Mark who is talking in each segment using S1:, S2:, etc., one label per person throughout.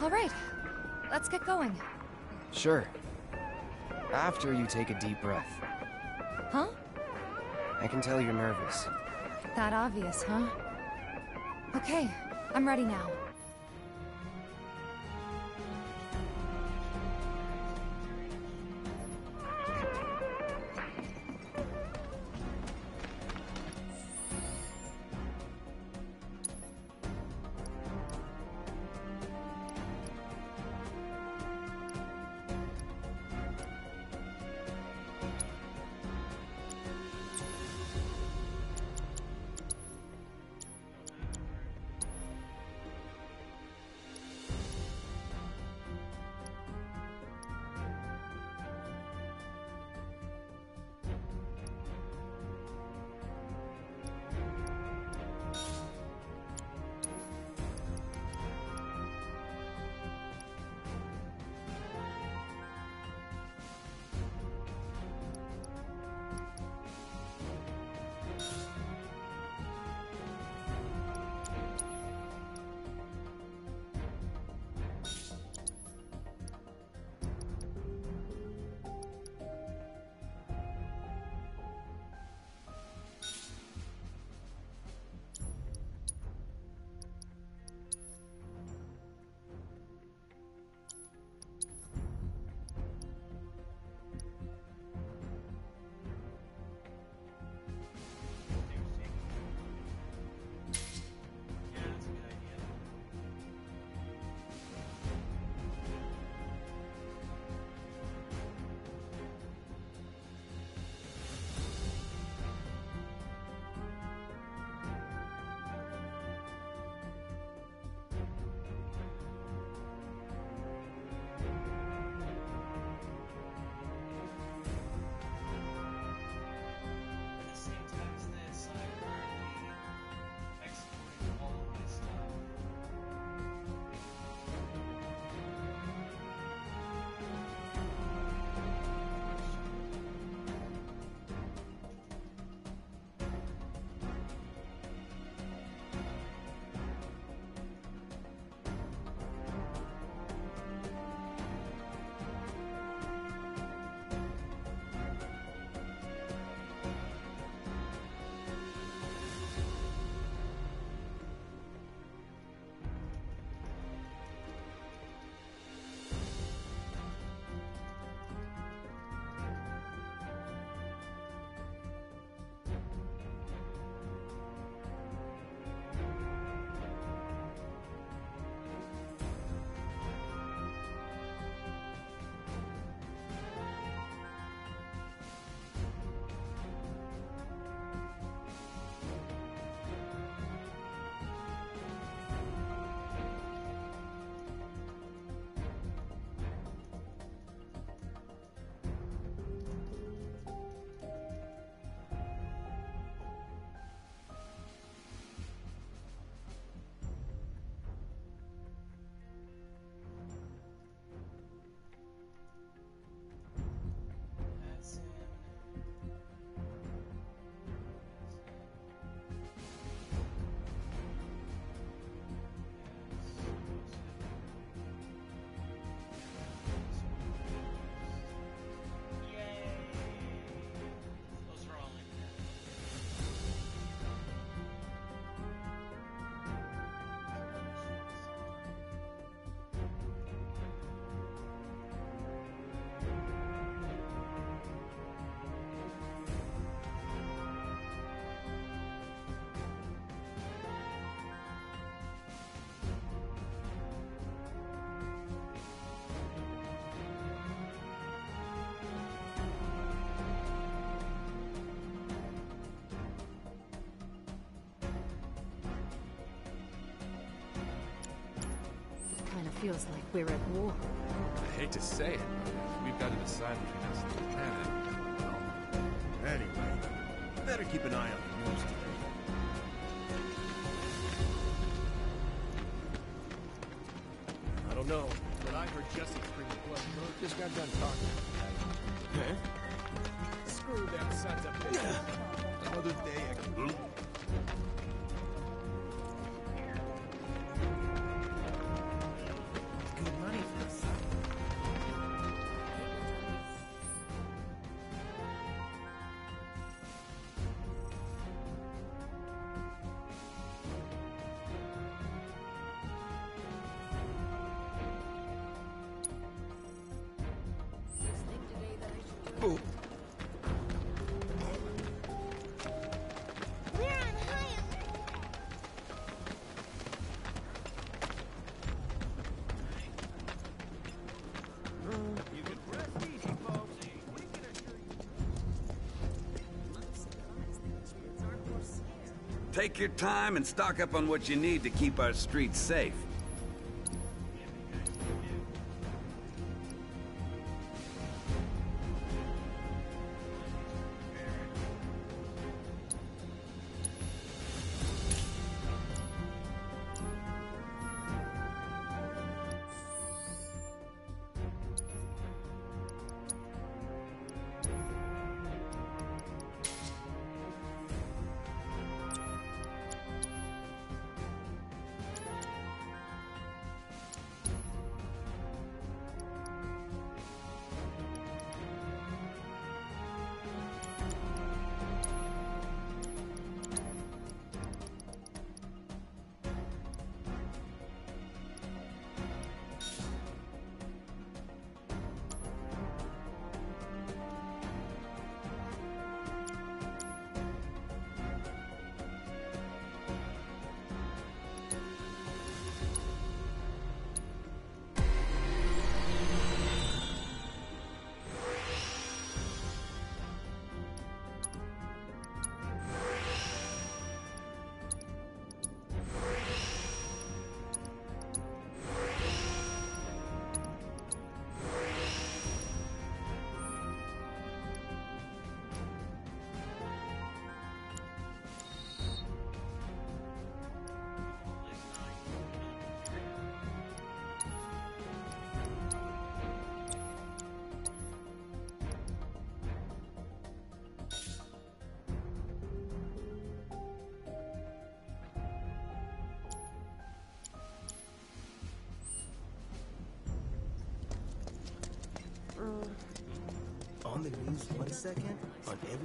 S1: All right, let's get going.
S2: Sure. After you take a deep breath.
S1: Huh?
S2: I can tell you're nervous.
S1: That obvious, huh? Okay, I'm ready now. Feels like we're at war.
S3: I hate to say it, but we've got to decide between us and the planet. Well,
S4: Anyway, better keep an eye on the news today. I don't know, but I heard Jesse's bringing blood. Just got done talking. Huh? Screw them sons of bitches. Another day I can...
S1: Take your time and stock up on what you need to keep our streets safe.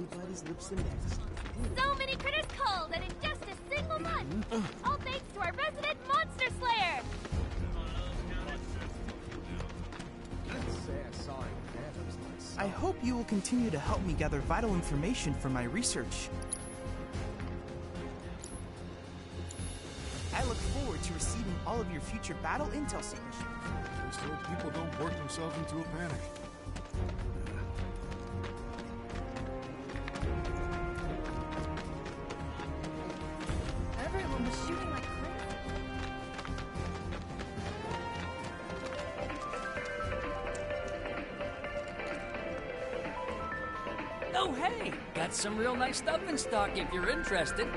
S5: Everybody's lips the next.
S6: So many critters culled, and in just a single month. Mm-hmm. All thanks to our resident monster slayer.
S7: I saw him phantoms myself.
S8: I hope you will continue to help me gather vital information for my research. I look forward to receiving all of your future battle intel submissions.
S9: Just hope people don't work themselves into a panic.
S10: Some real nice stuff in stock if you're interested.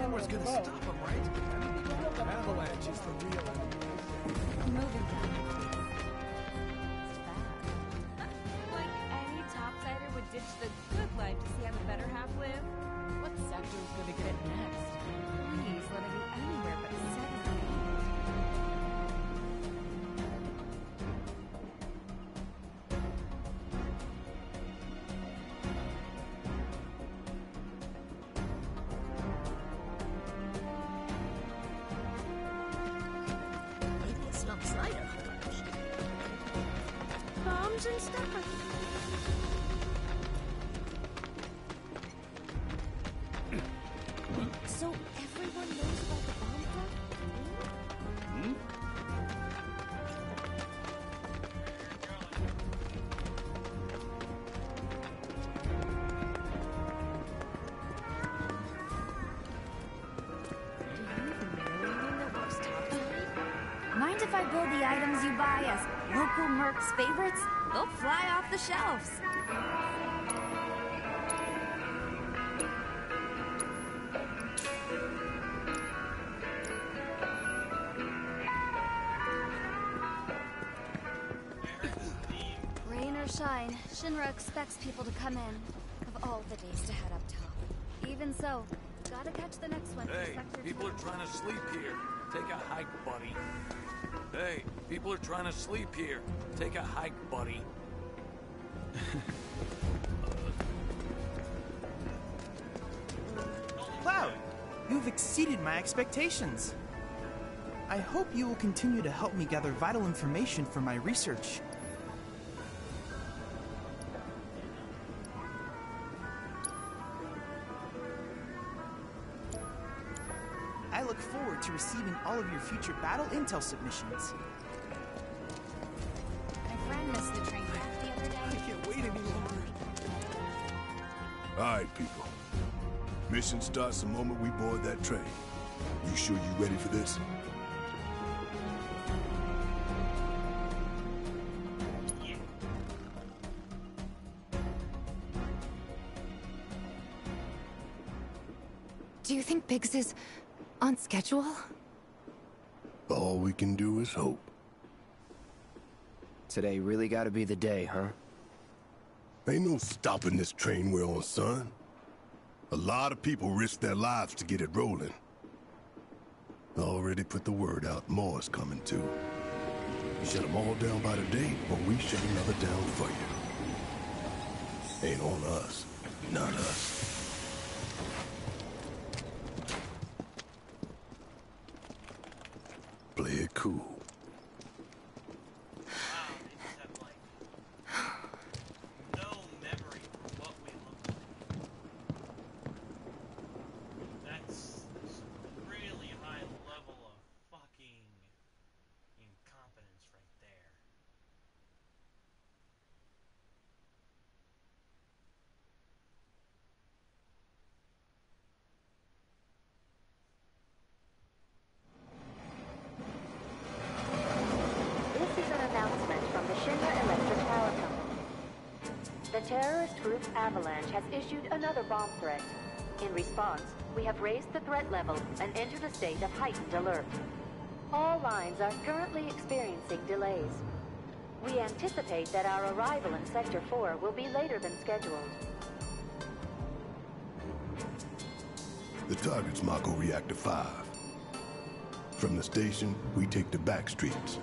S7: Shimmer's gonna stop
S11: shelves.
S9: Rain or shine, Shinra expects people to come in. Of all the days to head up top. Even so, gotta catch the next one.
S3: Hey, people are trying to sleep here. Take a hike, buddy. Hey, people are trying to sleep here. Take a hike, buddy.
S8: Exceeded my expectations. I hope you will continue to help me gather vital information for my research. I look forward to receiving all of your future battle intel submissions.
S11: My friend missed the train wreck the other day.
S12: I can't wait any longer.
S13: All right, people. Mission starts the moment we board that train. You sure you ready for this?
S14: Do you think Biggs is on schedule?
S13: All we can do is hope.
S2: Today really gotta be the day, huh?
S13: Ain't no stopping this train we're on, son. A lot of people risk their lives to get it rolling. Already put the word out, more is coming too. You shut them all down by the day, or we shut another down for you. Ain't on us, not us. Play it cool.
S1: no memory of what we look like. That's, that's really high level of fucking incompetence right there.
S15: This is an announcement from the Shinra Electric Power Company. The terrorist group Avalanche has issued another bomb threat. In response, we have raised the threat level and entered a state of heightened alert. All lines are currently experiencing delays. We anticipate that our arrival in Sector 4 will be later than scheduled.
S13: The target's Mako Reactor 5. From the station, we take the back streets.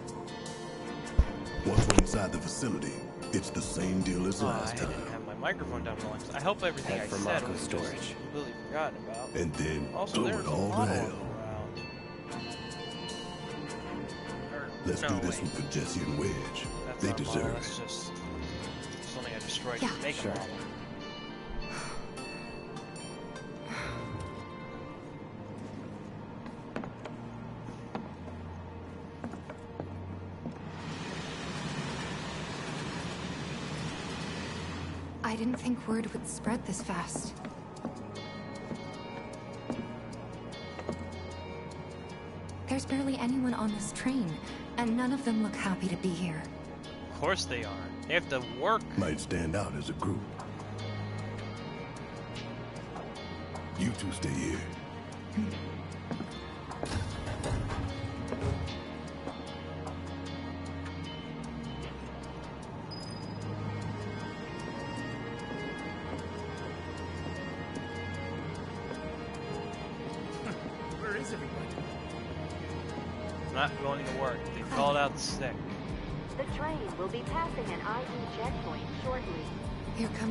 S13: Once we're inside the facility, it's the same deal as
S1: Oh,
S13: last time.
S1: Didn't have my microphone down below. I hope everything
S2: Head
S1: I
S2: for
S1: said was
S2: storage.
S1: completely forgotten about.
S13: And then
S1: Also,
S13: blow
S1: there's
S13: it all to
S1: model
S13: hell.
S1: around. Or,
S13: Let's
S1: no,
S13: do this
S1: wait.
S13: one for Jesse and Wedge.
S1: That's
S13: they
S1: not a model,
S13: deserve
S1: That's
S13: it.
S1: just something I destroyed
S14: Yeah,
S1: to make
S2: sure.
S1: a model.
S14: Think word would spread this fast. There's barely anyone on this train, and none of them look happy to be here.
S1: Of course they are. They have to work.
S13: Might stand out as a group. You two stay here.
S1: Hmm.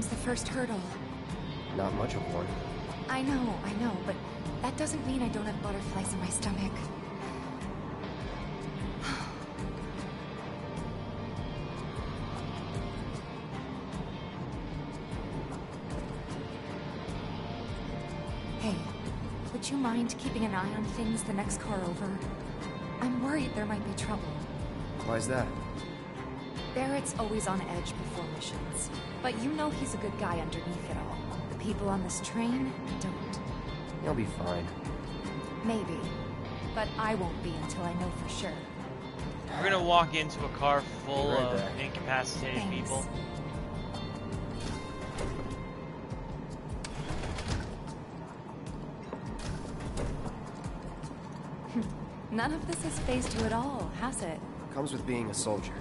S15: the
S14: first hurdle.
S2: Not much of one.
S14: I know, I know, but that doesn't mean I don't have butterflies in my stomach. hey, would you mind keeping an eye on things the next car over? I'm worried there might be trouble.
S2: Why is that?
S14: Barret's always on edge before missions. But you know he's a good guy underneath it all. The people on this train don't.
S2: You'll be fine.
S14: Maybe. But I won't be until I know for sure.
S1: We're gonna walk into a car full
S2: Right
S1: of
S2: there.
S1: incapacitated
S14: Thanks.
S1: people.
S14: None of this has phased you at all, has it?
S2: Comes with being a soldier.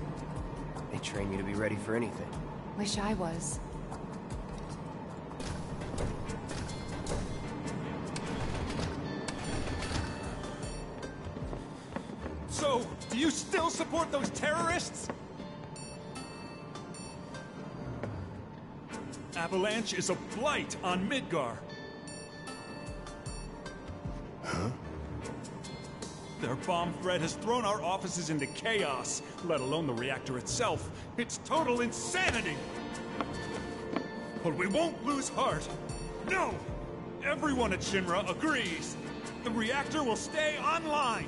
S2: They train you to be ready for anything.
S14: Wish I was.
S16: So, do you still support those terrorists? Avalanche is a blight on Midgar. Bomb threat has thrown our offices into chaos, let alone the reactor itself. It's total insanity! But we won't lose heart. No! Everyone at Shinra agrees. The reactor will stay online.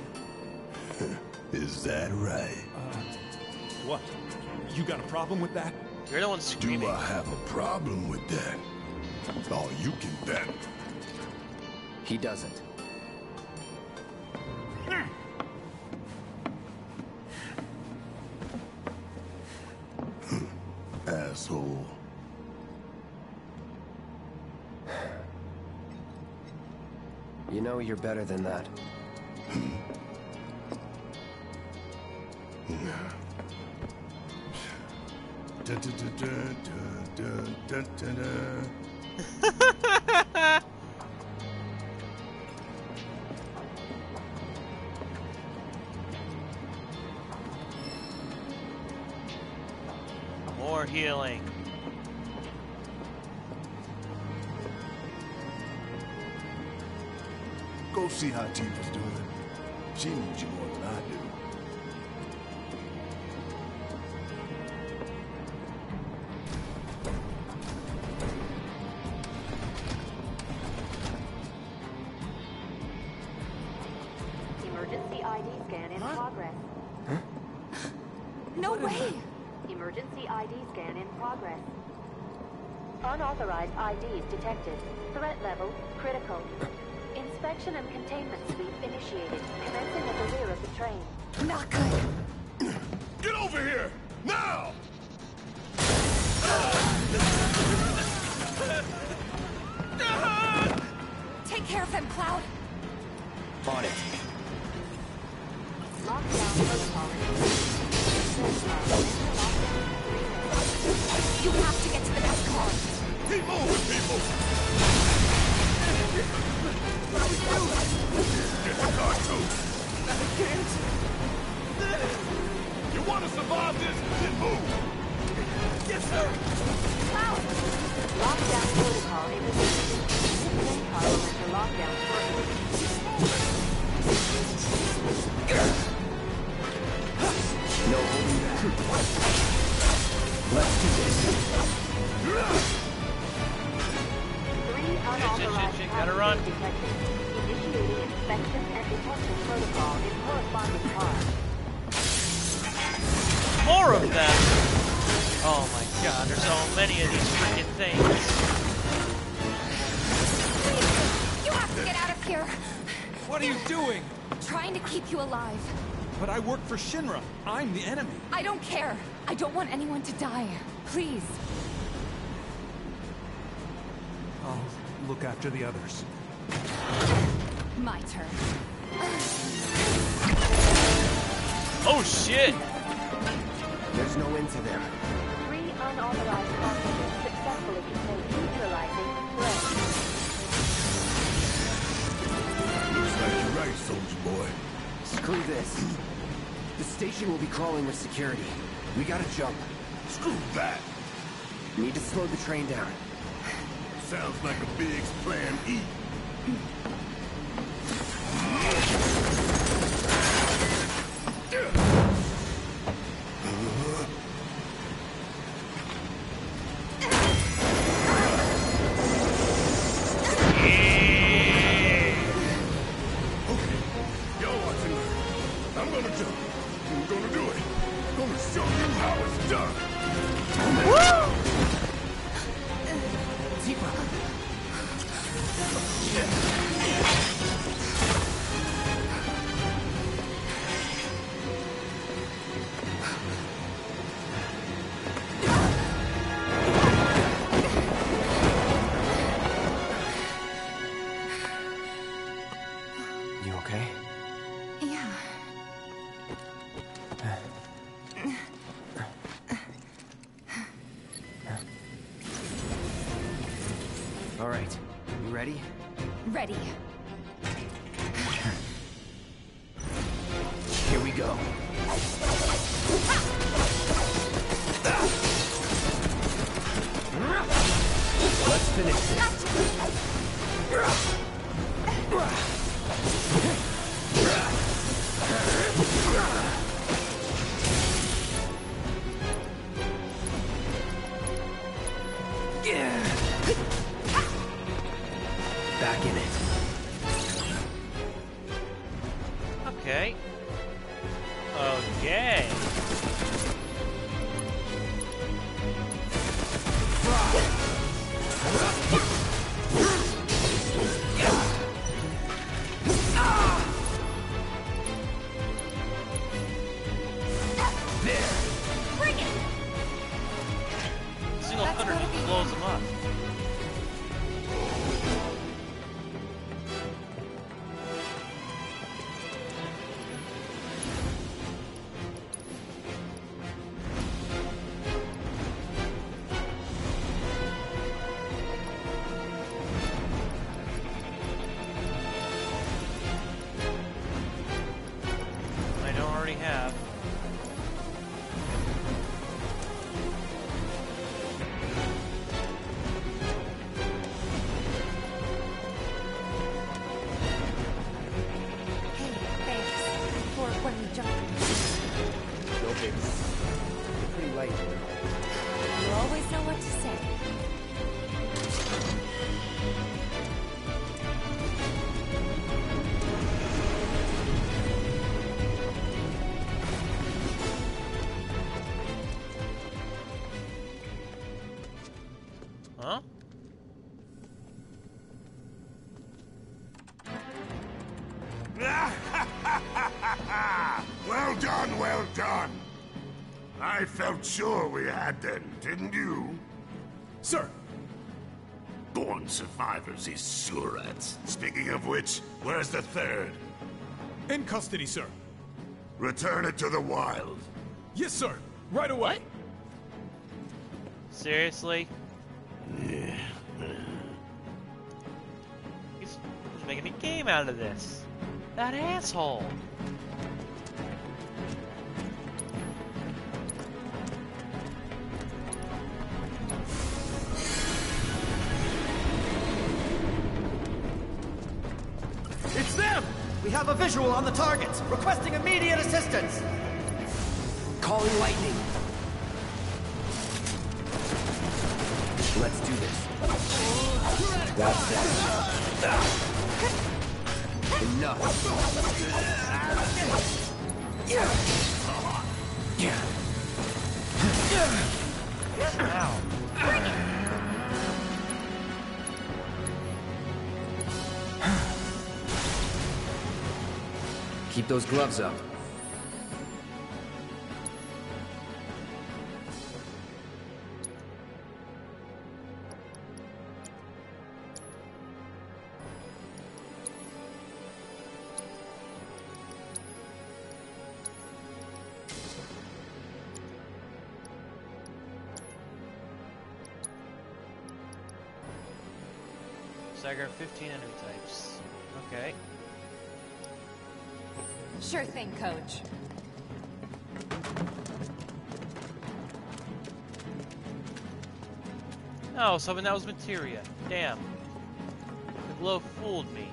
S13: Is that right?
S16: Uh, what? You got a problem with that?
S1: You're the one
S13: Do. I have a problem with that? Oh, you can bet.
S2: He doesn't. Know you're better than that.
S1: More healing.
S13: Go see how Tifa's doing. She needs you more than I do.
S15: Emergency ID scan in progress.
S14: No way!
S15: Emergency ID scan in progress. Unauthorized IDs detected. Threat level critical. Inspection and containment sweep initiated, commencing at the rear of the train.
S14: Not good.
S13: Get over here! Now!
S14: Take care of them, Cloud.
S2: On it.
S15: Lockdown protocol.
S14: You have to Get the car
S13: too! You want to survive this? Then move! Yes, sir!
S15: Lockdown protocol initiated. Train car will enter lockdown shortly.
S2: No holding back. Let's do this.
S15: Three unauthorized
S1: shit, gotta run.
S15: detected. Initiating inspection and detection protocol in corresponding car.
S1: More of them! Oh my god, there's so many of these freaking things.
S14: You have to get out of here.
S16: What are you doing?
S14: Trying to keep you alive.
S16: But I work for Shinra. I'm the enemy.
S14: I don't care. I don't want anyone to die. Please.
S16: I'll look after the others.
S14: My turn.
S1: Oh shit!
S2: There's no end to them.
S15: Three unauthorized passengers successfully contained, neutralizing threat.
S13: Looks like you're right, soldier boy.
S2: Screw this. The station will be crawling with security. We gotta jump.
S13: Screw that!
S2: Need to slow the train down.
S13: Sounds like a big plan E.
S17: done. I felt sure we had them, didn't you?
S16: Sir!
S17: Born survivors, these surats. Speaking of which, where's the third?
S16: In custody, sir.
S17: Return it to the wild.
S16: Yes, sir. Right away.
S1: Seriously? He's, he's making a game out of this. That asshole.
S18: Visual on the targets. requesting immediate assistance.
S2: Calling lightning. Let's do this. That's that. Enough. Those gloves up.
S1: Stagger 15
S14: coach.
S1: Oh, so that was materia. Damn. The glow fooled me.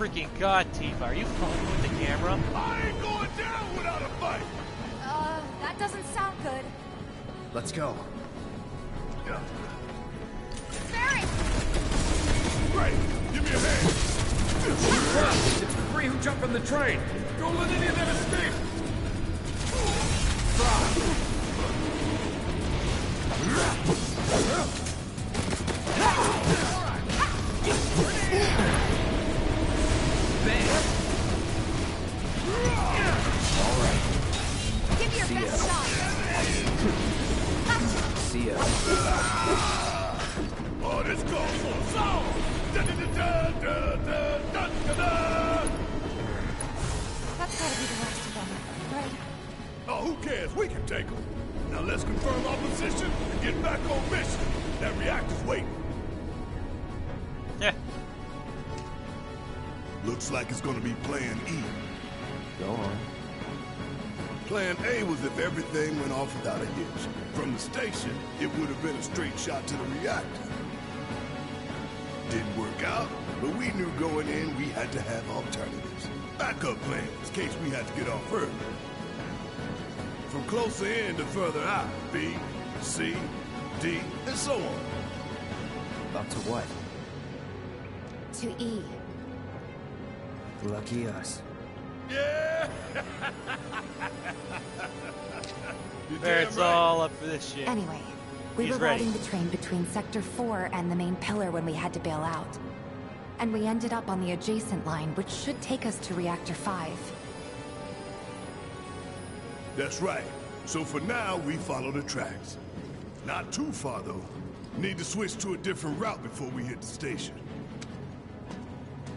S1: Freaking god, Tifa, are you playing
S13: off without a hitch. From the station, it would have been a straight shot to the reactor. Didn't work out, but we knew going in we had to have alternatives. Backup plans in case we had to get off early. From closer in to further out, B, C, D, and so on.
S2: Up to what?
S14: To E.
S2: Lucky us.
S1: Barret's all up for this shit.
S14: Anyway, we
S1: He's
S14: were
S1: ready.
S14: riding the train between Sector 4 and the main pillar when we had to bail out. And we ended up on the adjacent line, which should take us to Reactor 5.
S13: That's right. So for now, we follow the tracks. Not too far, though. Need to switch to a different route before we hit the station.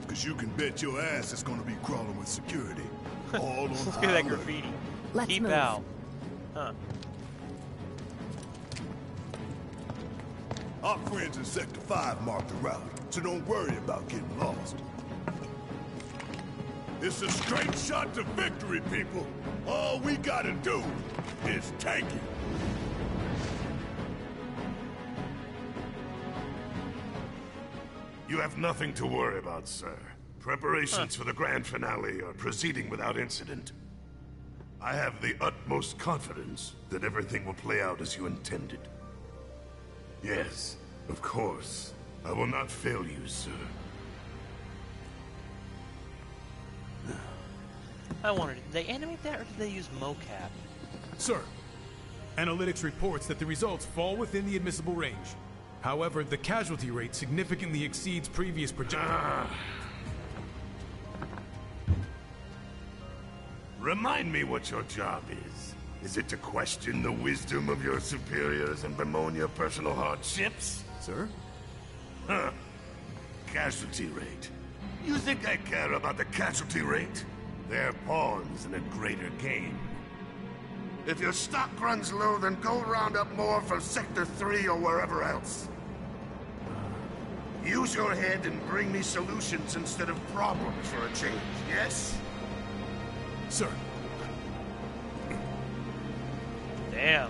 S13: Because you can bet your ass it's gonna be crawling with security. All on
S1: Look at that graffiti.
S14: Let's
S1: Keep
S14: move.
S1: out. Huh.
S13: Our friends in Sector 5 marked the route, so don't worry about getting lost. It's a straight shot to victory, people. All we gotta do is take it.
S17: You have nothing to worry about, sir. Preparations for the grand finale are proceeding without incident. I have the utmost confidence that everything will play out as you intended. Yes, of course. I will not fail you, sir.
S1: I wondered, did they animate that or did they use mocap?
S16: Sir, analytics reports that the results fall within the admissible range. However, the casualty rate significantly exceeds previous projections.
S17: Ah, Remind me what your job is. Is it to question the wisdom of your superiors and bemoan your personal hardships?
S16: Sir?
S17: Huh. Casualty rate. You think I care about the casualty rate? They're pawns in a greater game. If your stock runs low, then go round up more from Sector 3 or wherever else. Use your head and bring me solutions instead of problems for a change, yes?
S16: Sir.
S1: Damn.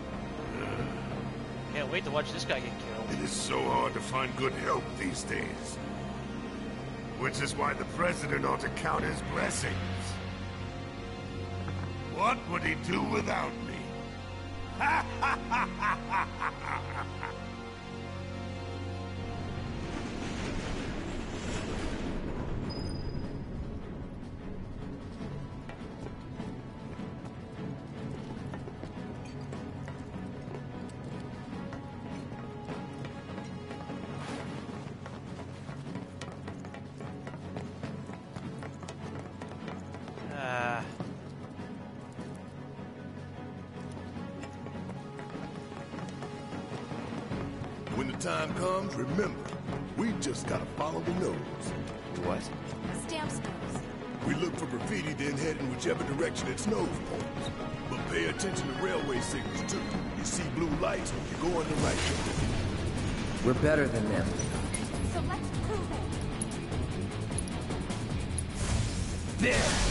S1: Can't wait to watch this guy get killed.
S17: It is so hard to find good help these days. Which is why the President ought to count his blessings. What would he do without me?
S1: Ah.
S2: What?
S14: Stamps knows.
S13: We look for graffiti, then head in whichever direction its nose points. But pay attention to railway signals, too. You see blue lights, you're going the right direction.
S2: We're better than them.
S14: So let's prove it.
S13: There!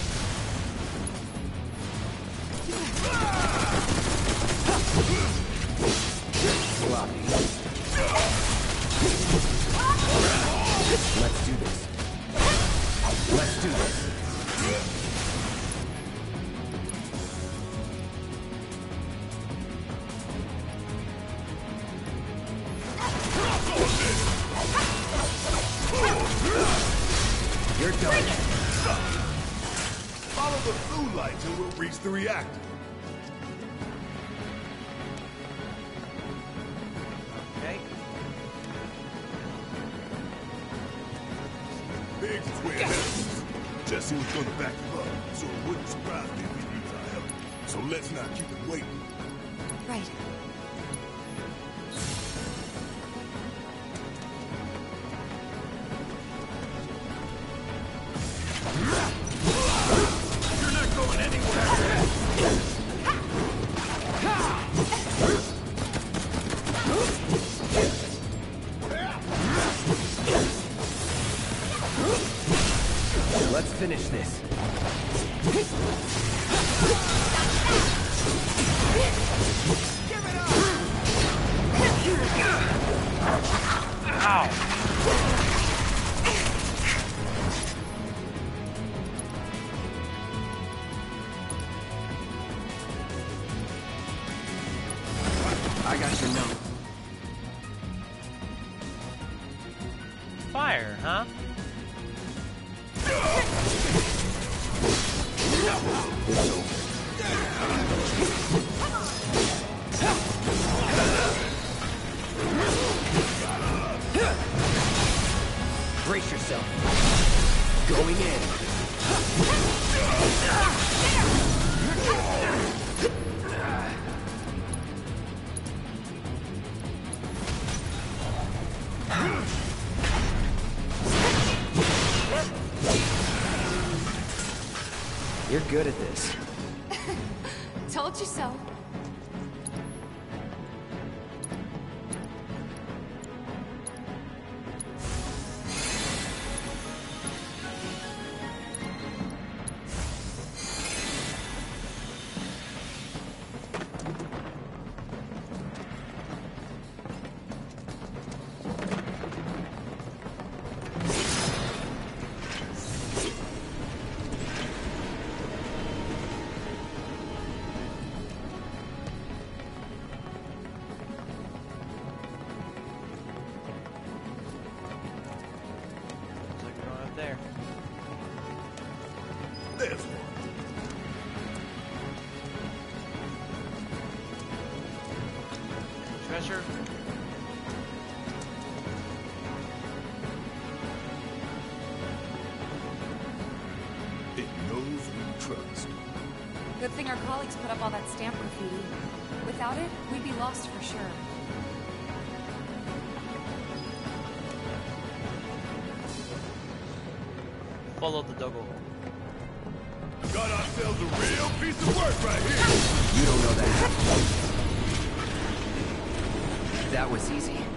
S2: Fisher. It knows we trust.
S14: Good thing our colleagues put up all that stamp graffiti. Without it, we'd be lost for sure.
S1: Follow the doggo.
S2: Got ourselves a real piece of work right here!
S13: You don't know that was easy.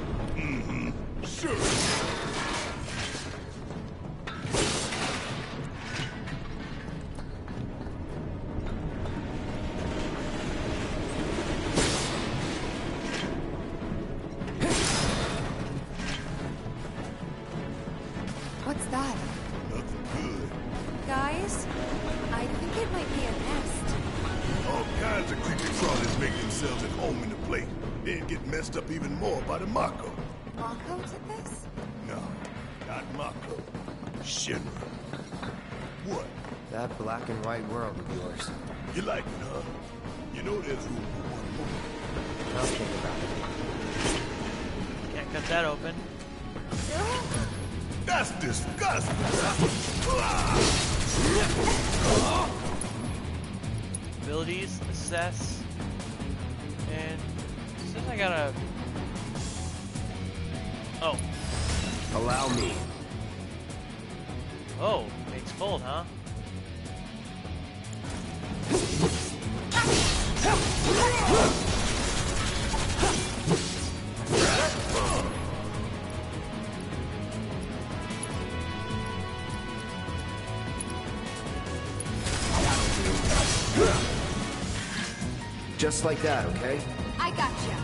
S2: Just like that, okay?
S6: I got gotcha.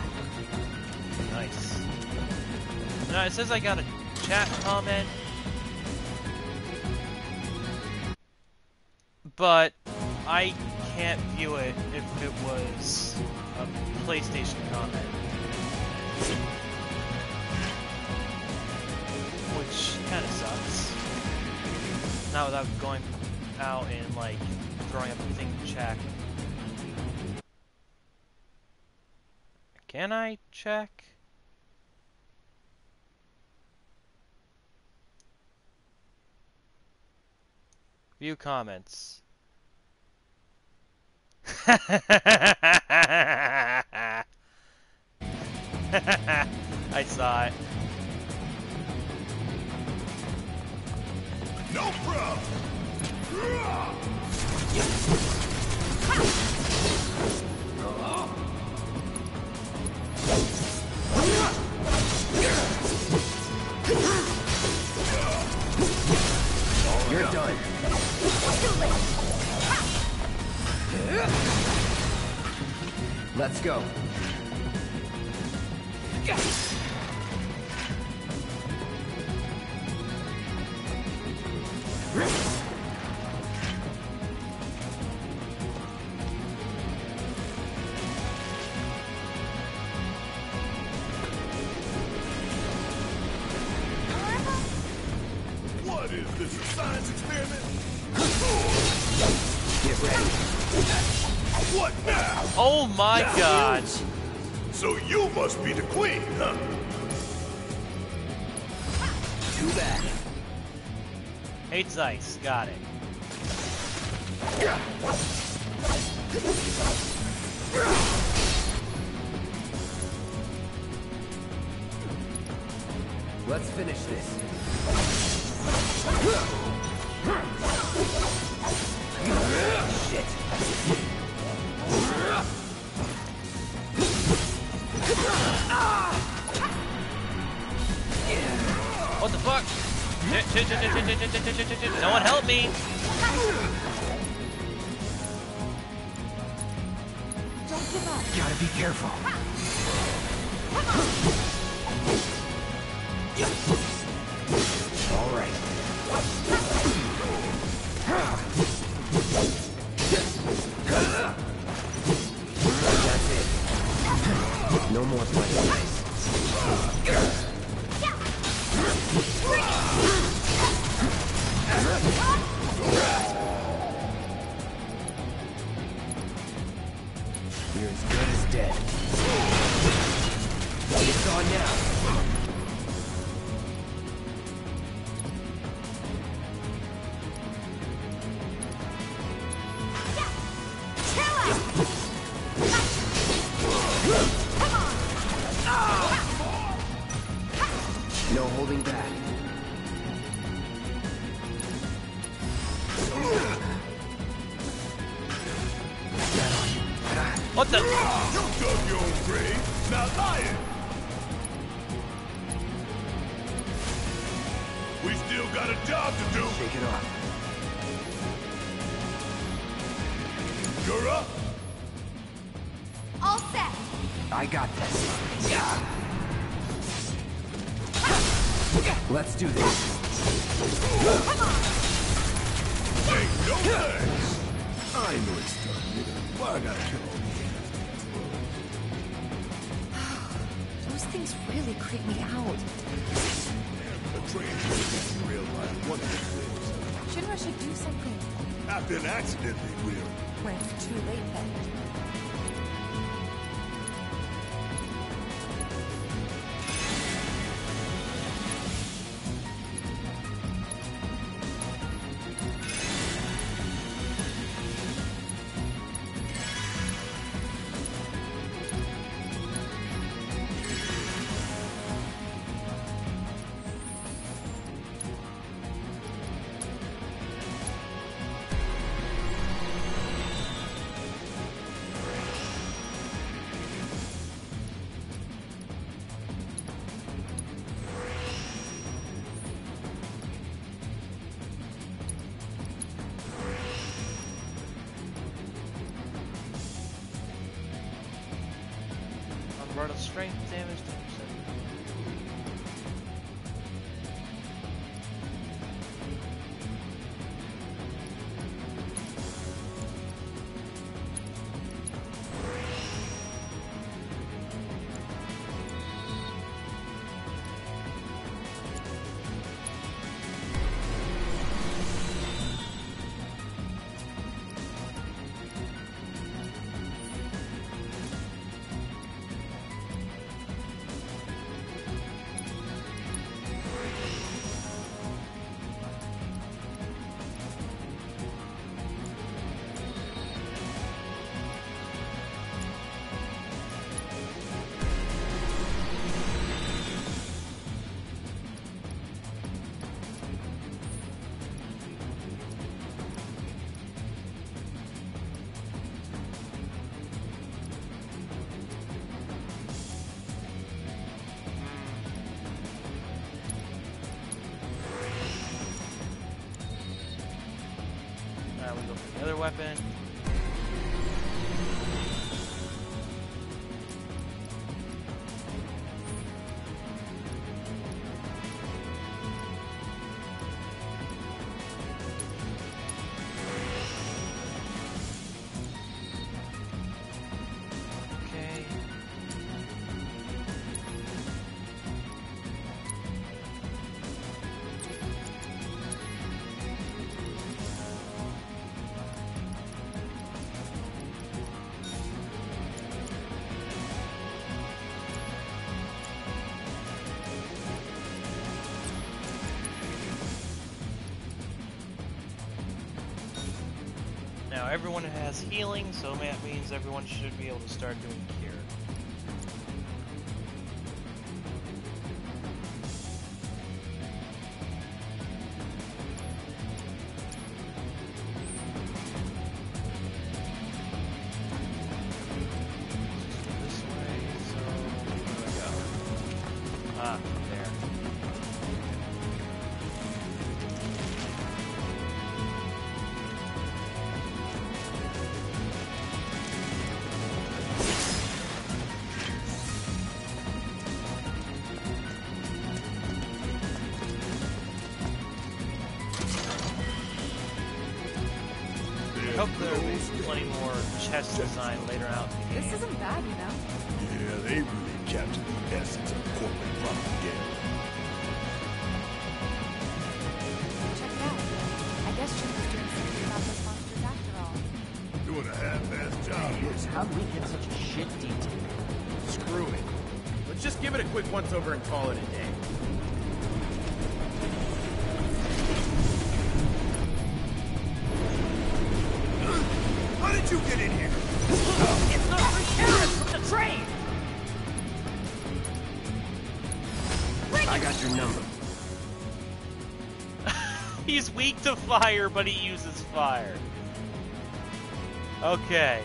S1: Nice. No, it says I got a chat comment. But I can't view it if it was a PlayStation comment. Which kinda sucks. Not without going out and like throwing up a thing to check. Can I check? View comments. I saw it.
S13: No problem.
S2: You're done. Let's go.
S13: What
S1: My god.
S13: So you must be the queen, huh?
S2: Too bad.
S1: Hates ice. Got it.
S2: Let's finish this. Shit.
S1: No one help me!
S14: Don't give up.
S2: Gotta be careful.
S1: The?
S13: You dug your own grave. Now lying. We still got a job to do.
S2: Shake it off.
S13: You're up.
S6: All set.
S2: I got this. Let's do this.
S1: Has healing, so that means everyone should be able to start doing more chest design later out in the game.
S14: This isn't bad, you know?
S13: Yeah, they really captured the essence of corporate propaganda.
S14: Check it out. I guess Jim was doing something about those monsters after all.
S13: Doing a half-assed job.
S19: How did we get such a shit detail?
S16: Screw it. Let's just give it a quick once-over and call it
S2: I got your number.
S1: He's weak to fire, but he uses fire. Okay.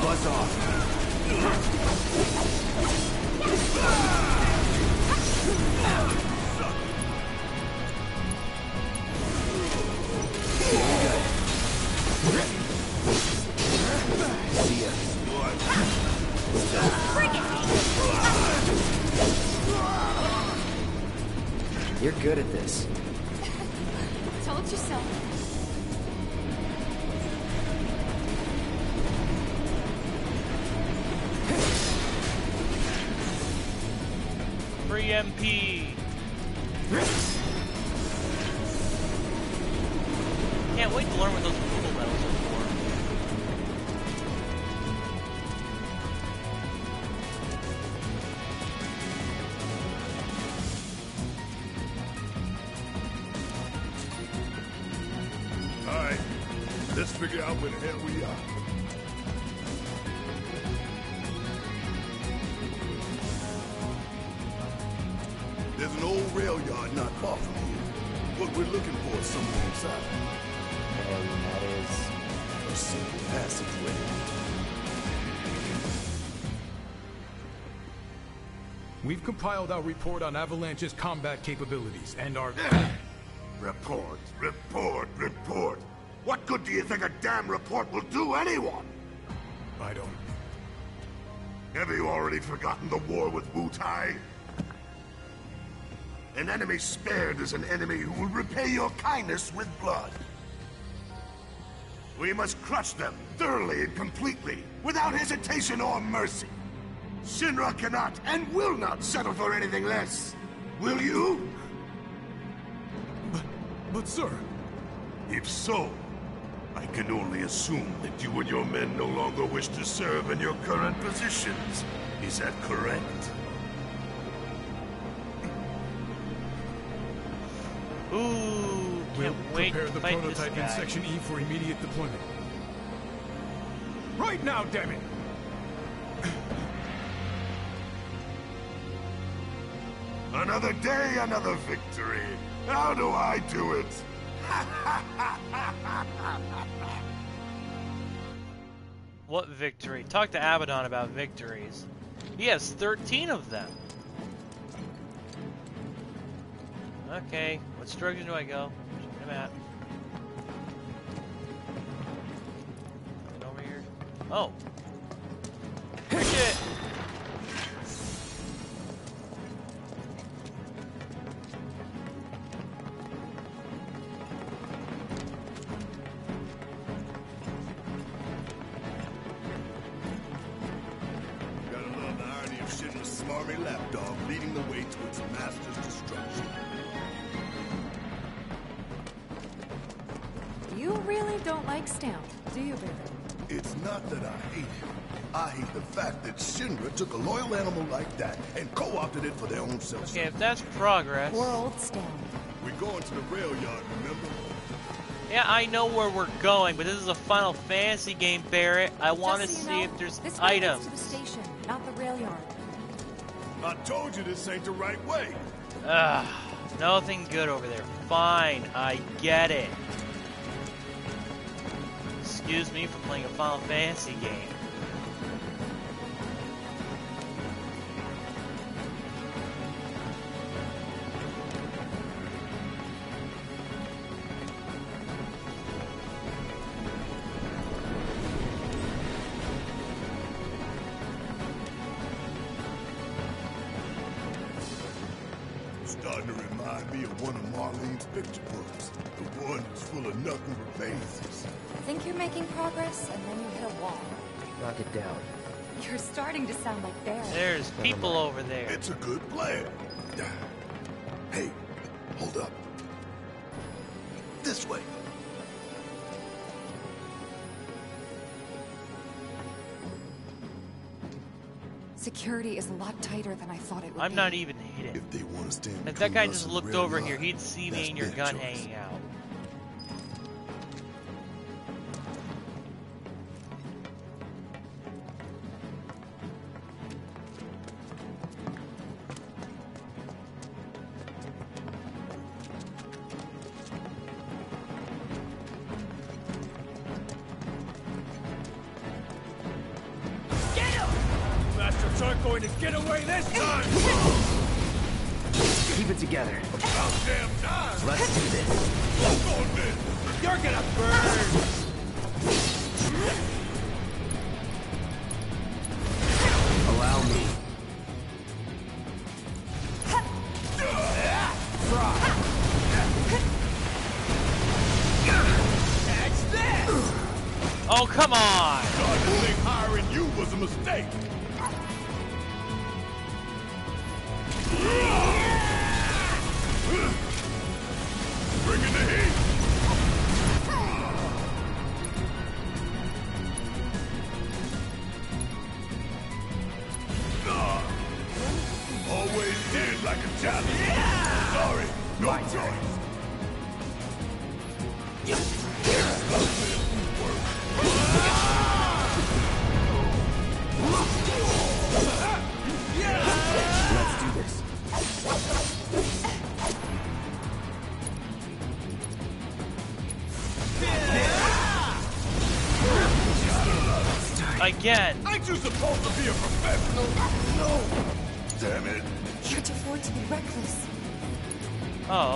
S2: Buzz off. You're good at this.
S14: Told you so.
S16: 3MP. Compiled our report on Avalanche's combat capabilities and our...
S17: Report, report, report. What good do you think a damn report will do anyone?
S16: I don't...
S17: Have you already forgotten the war with Wutai? An enemy spared is an enemy who will repay your kindness with blood. We must crush them, thoroughly and completely, without hesitation or mercy. Shinra cannot and will not settle for anything less. Will you?
S16: But, but sir...
S17: If so, I can only assume that you and your men no longer wish to serve in your current positions. Is that correct?
S1: Ooh, can't
S16: We'll
S1: wait
S16: prepare
S1: to
S16: the
S1: fight this
S16: prototype in. Section E for immediate deployment. Right now, damn it!
S17: Another day, another victory. How do I do it?
S1: What victory? Talk to Abaddon about victories. He has 13 of them. Okay, what direction do I go? Him out. Get over here. Oh. Shit.
S13: Gotta for their own self.
S1: Okay, if that's progress.
S14: Poor old Stamp.
S13: We're going to the rail yard, remember?
S1: Yeah, I know where we're going, but this is a Final Fantasy game, Barret. I want to
S14: so
S1: see
S14: know,
S1: if there's
S14: this way
S1: items.
S14: to the station, not the rail yard.
S13: I told you this ain't the right way.
S1: Ugh, nothing good over there. Fine, I get it. Excuse me for playing a Final Fantasy game.
S19: It down.
S14: You're starting to sound like Barret.
S1: There's people over there.
S13: It's a good plan. Hey, hold up. This way.
S14: Security is a lot tighter than I thought it would
S1: I'm
S14: be.
S1: not even hidden.
S13: If they want to stand
S1: If that guy just looked over
S13: yard,
S1: here, he'd see me and your gun
S13: choice.
S1: hanging out.
S16: Aren't going to get away this time!
S19: Keep it together.
S16: About damn time!
S19: Let's do this.
S16: You're gonna burn!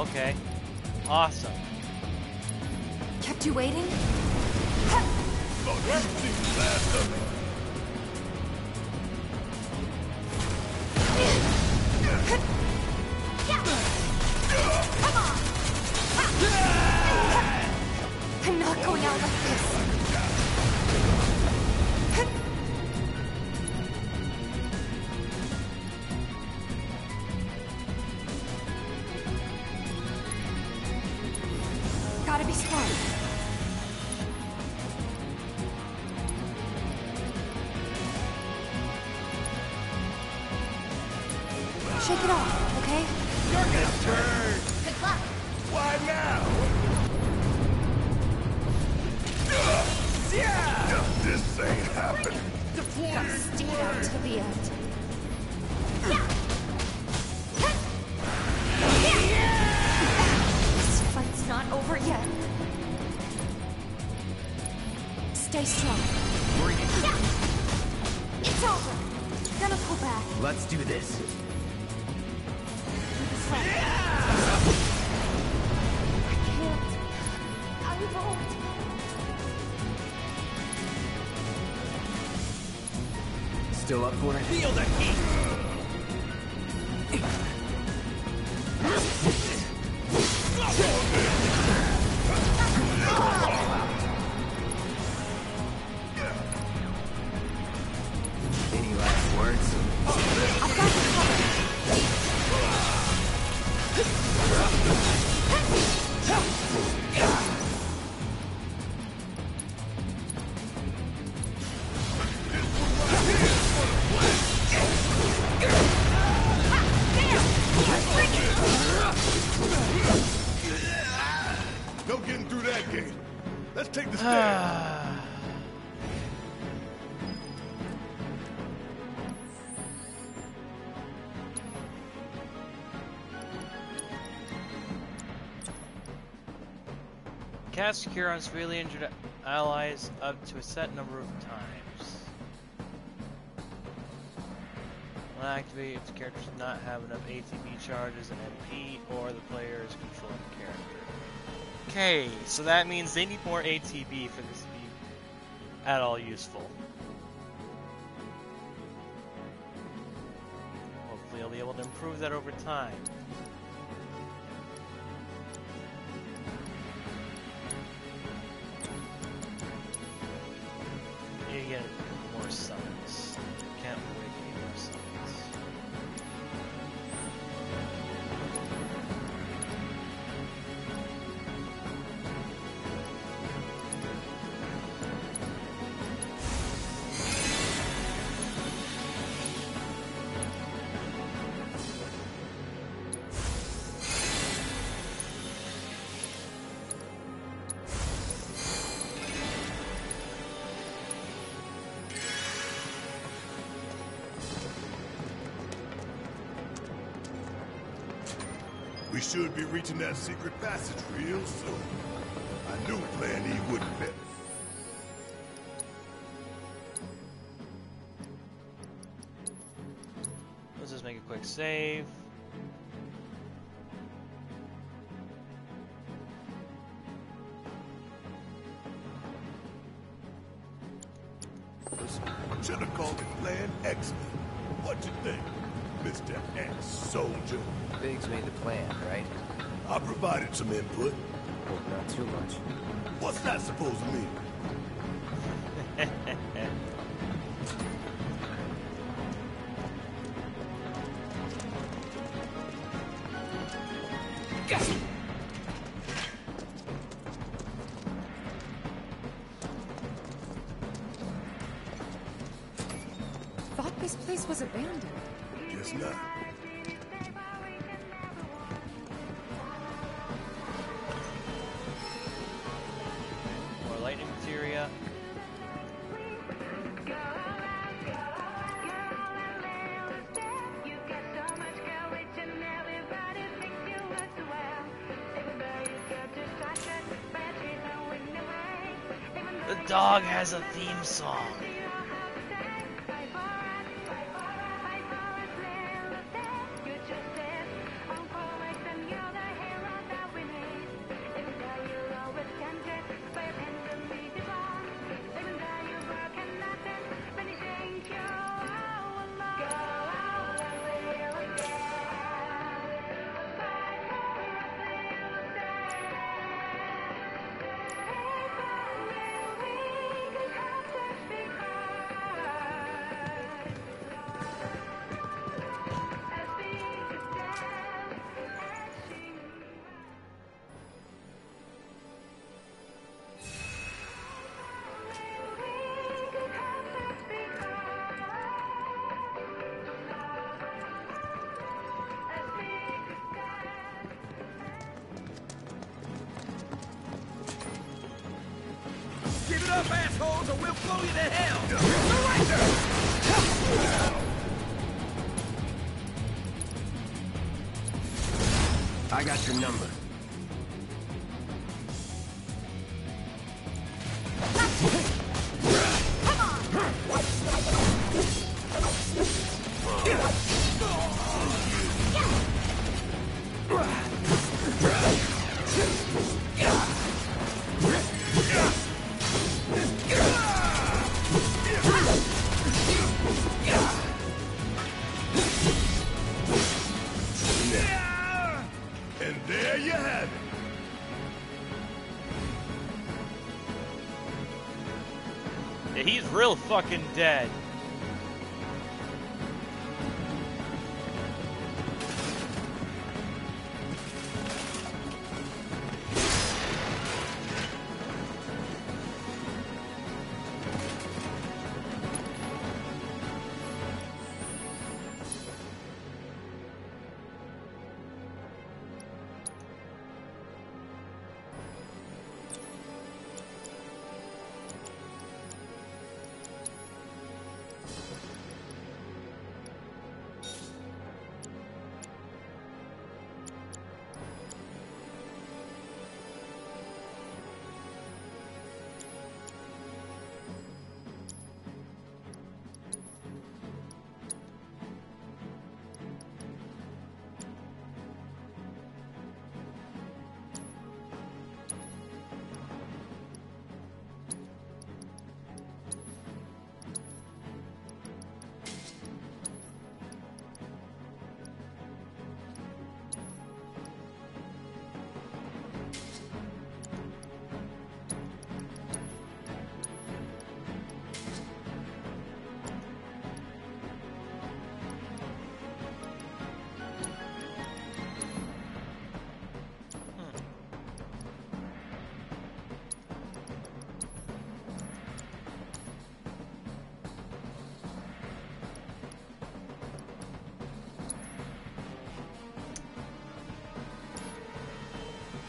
S1: Okay. Awesome.
S19: Still up for it?
S16: Feel the
S1: Casts Cure on severely injured allies up to a set number of times. When activated, the character does not have enough ATB charges and MP, or the player is controlling the character. Okay, so that means they need more ATB for this to be at all useful. Hopefully I'll be able to improve that over time.
S13: Should be reaching that secret passage real soon. I knew Plan E wouldn't fail.
S1: Let's just make a quick save.
S13: Some input.
S19: Well, not too much.
S13: What's that supposed to mean?
S1: Dog has a theme song.
S13: I got your number.
S1: Real fucking dead.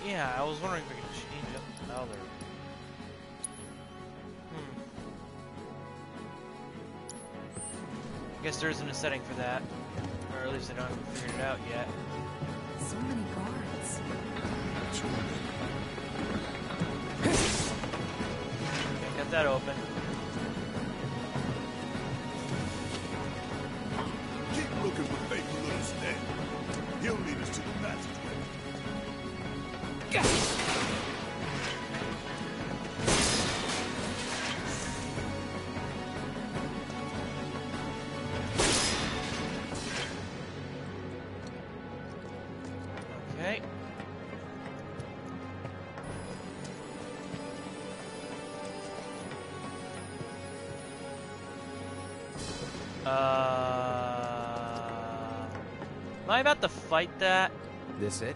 S1: Yeah, I was wondering if we could change up the color. Hmm. I guess there isn't a setting for that. Or at least I don't have figured it out yet.
S14: So many guards.
S1: Okay, got that open. Uh, am I about to fight that?
S2: This it?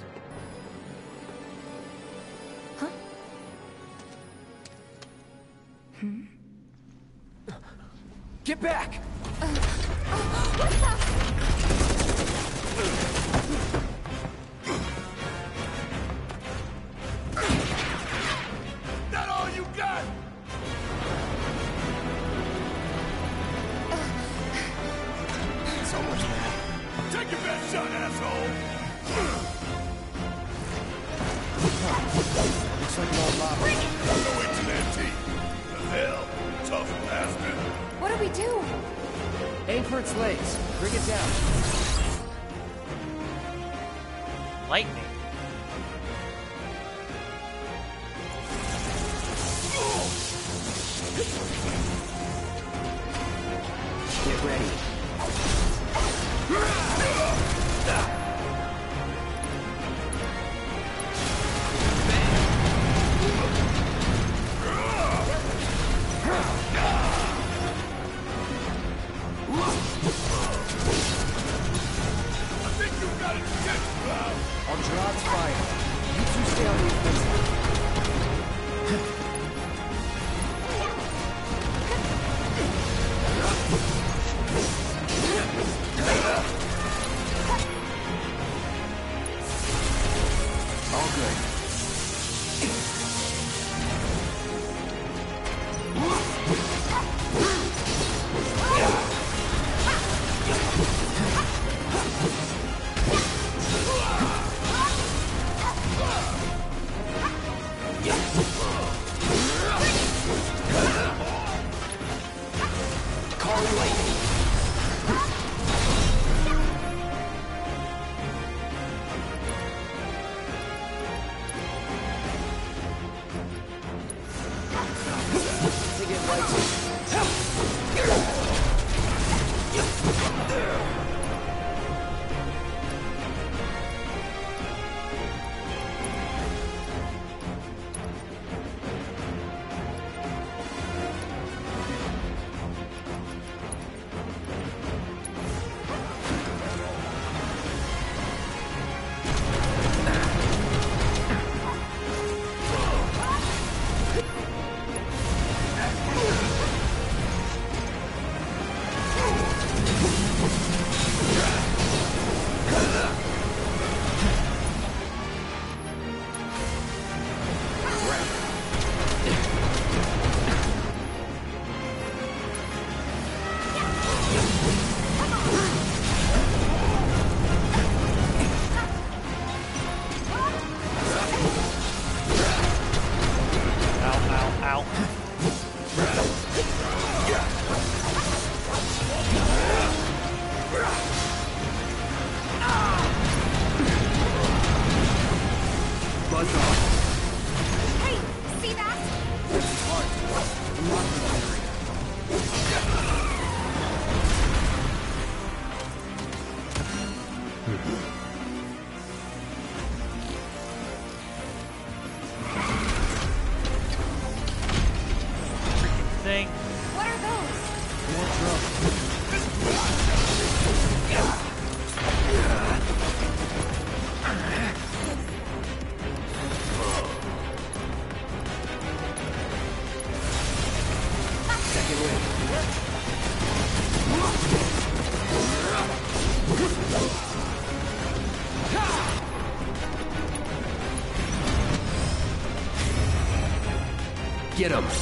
S2: Him.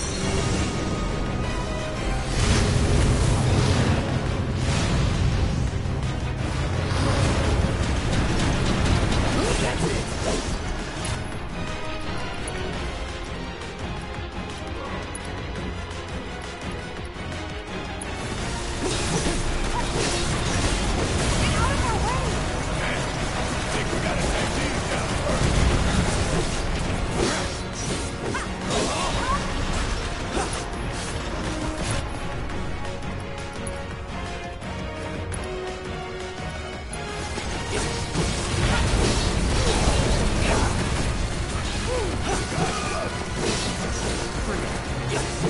S2: Feeling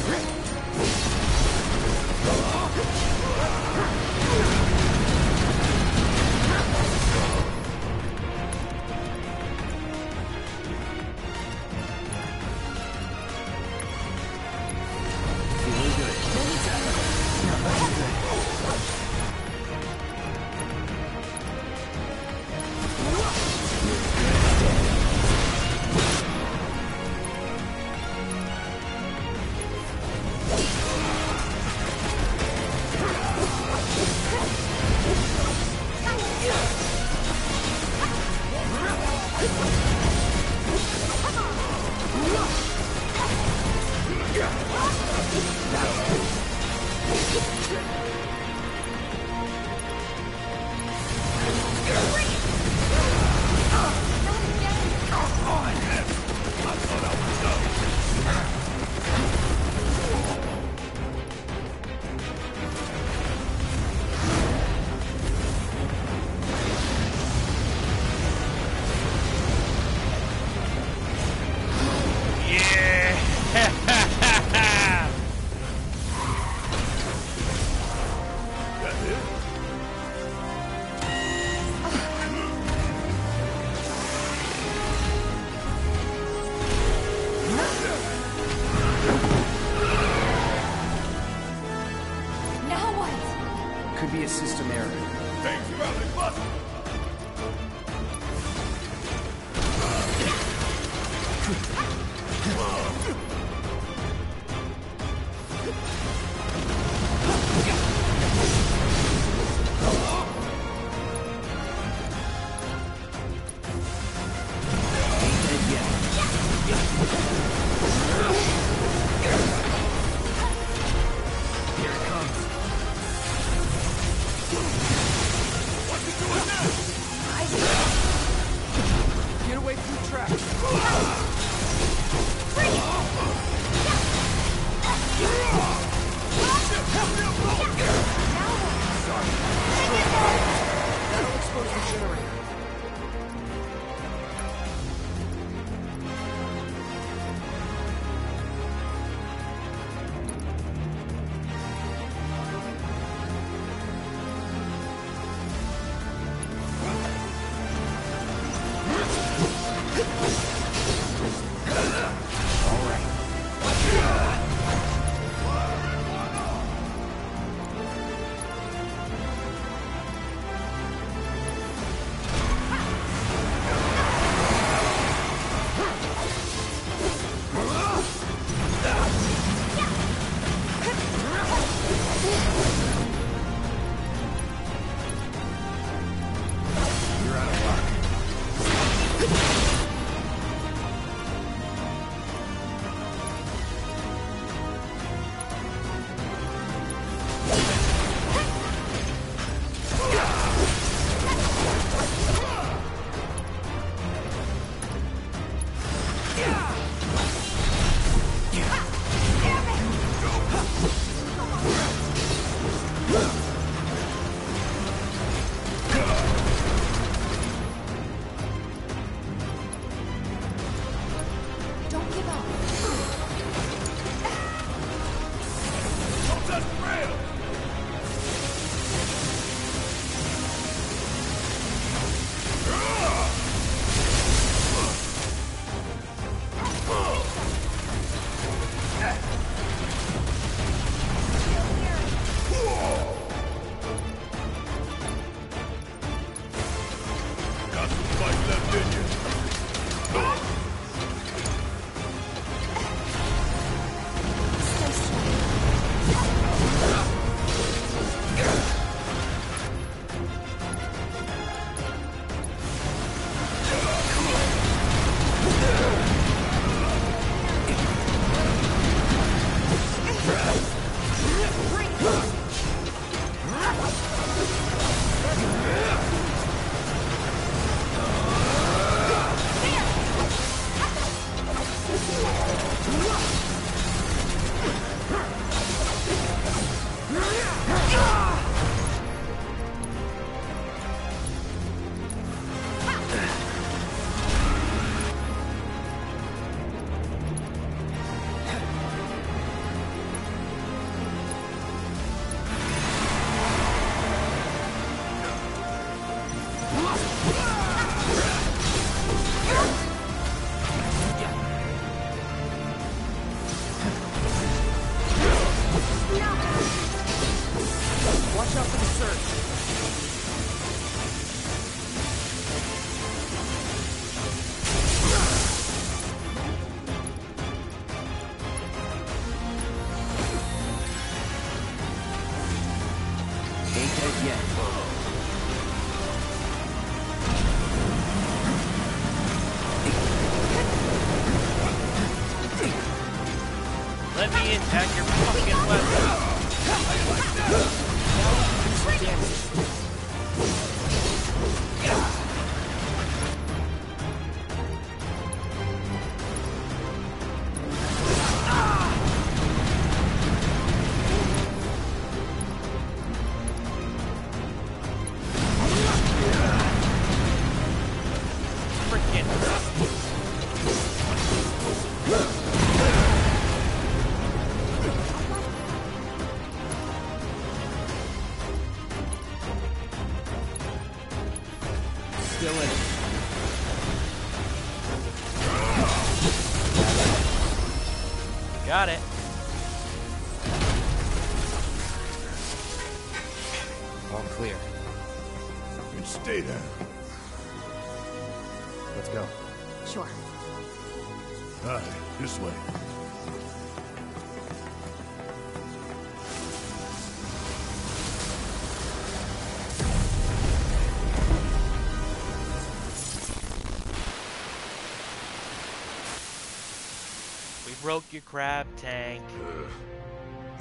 S1: We broke your crab tank.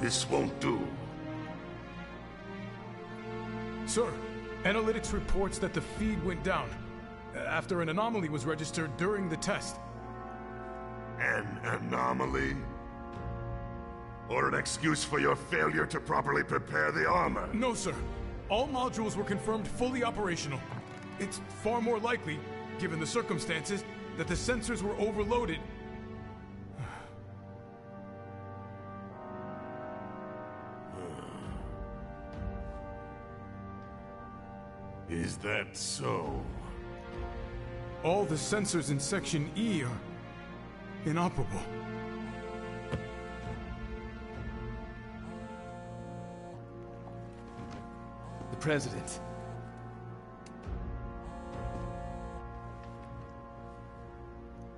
S17: This won't do.
S16: Sir, analytics reports that the feed went down uh, after an anomaly was registered during the test.
S17: An anomaly? Or an excuse for your failure to properly prepare the armor?
S16: No, sir. All modules were confirmed fully operational. It's far more likely, given the circumstances, that the sensors were overloaded.
S17: Is that so?
S16: All the sensors in Section E are inoperable.
S2: The President.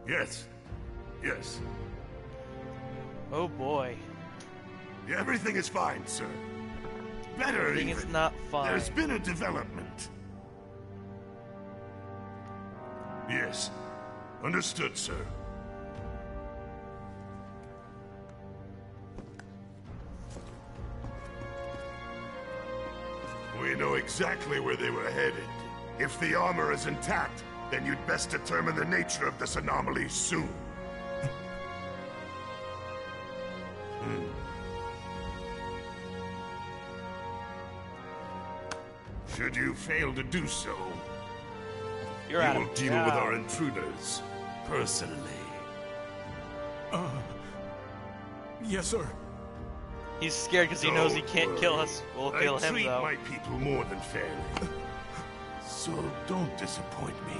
S17: Yes. Yes.
S1: Oh boy.
S17: Everything is fine, sir. Better
S1: Everything
S17: even.
S1: is not fine.
S17: There's been a development. Yes. Understood, sir. We know exactly where they were headed. If the armor is intact, then you'd best determine the nature of this anomaly soon. Hmm. Should you fail to do so,
S1: You're
S17: you
S1: out
S17: will
S1: of
S17: deal with our intruders personally.
S16: Uh. Yes, sir.
S1: He's scared because he knows he
S17: Don't
S1: can't kill us. We'll
S17: I
S1: kill him
S17: treat
S1: though.
S17: my people more than fairly. So don't disappoint me.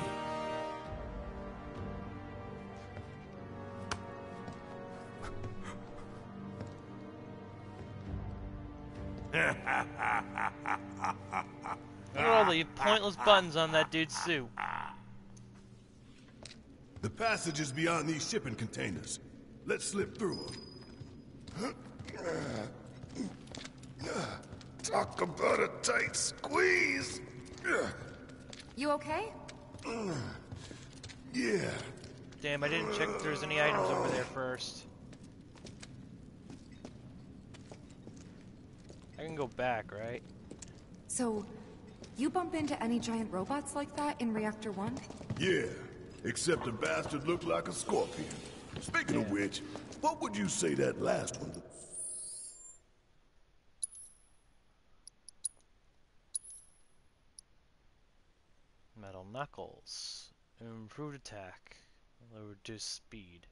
S1: Look at all the pointless buttons on that dude's suit.
S13: The passage is beyond these shipping containers. Let's slip through them.
S17: Talk about a tight squeeze.
S14: You okay?
S13: Yeah.
S1: Damn, I didn't check if there's any items over there first. I can go back, right?
S14: So, you bump into any giant robots like that in Reactor 1?
S13: Yeah. Except the bastard looked like a scorpion. Speaking of which, what would you say that last one?
S1: Metal knuckles. Improved attack. Low reduced speed.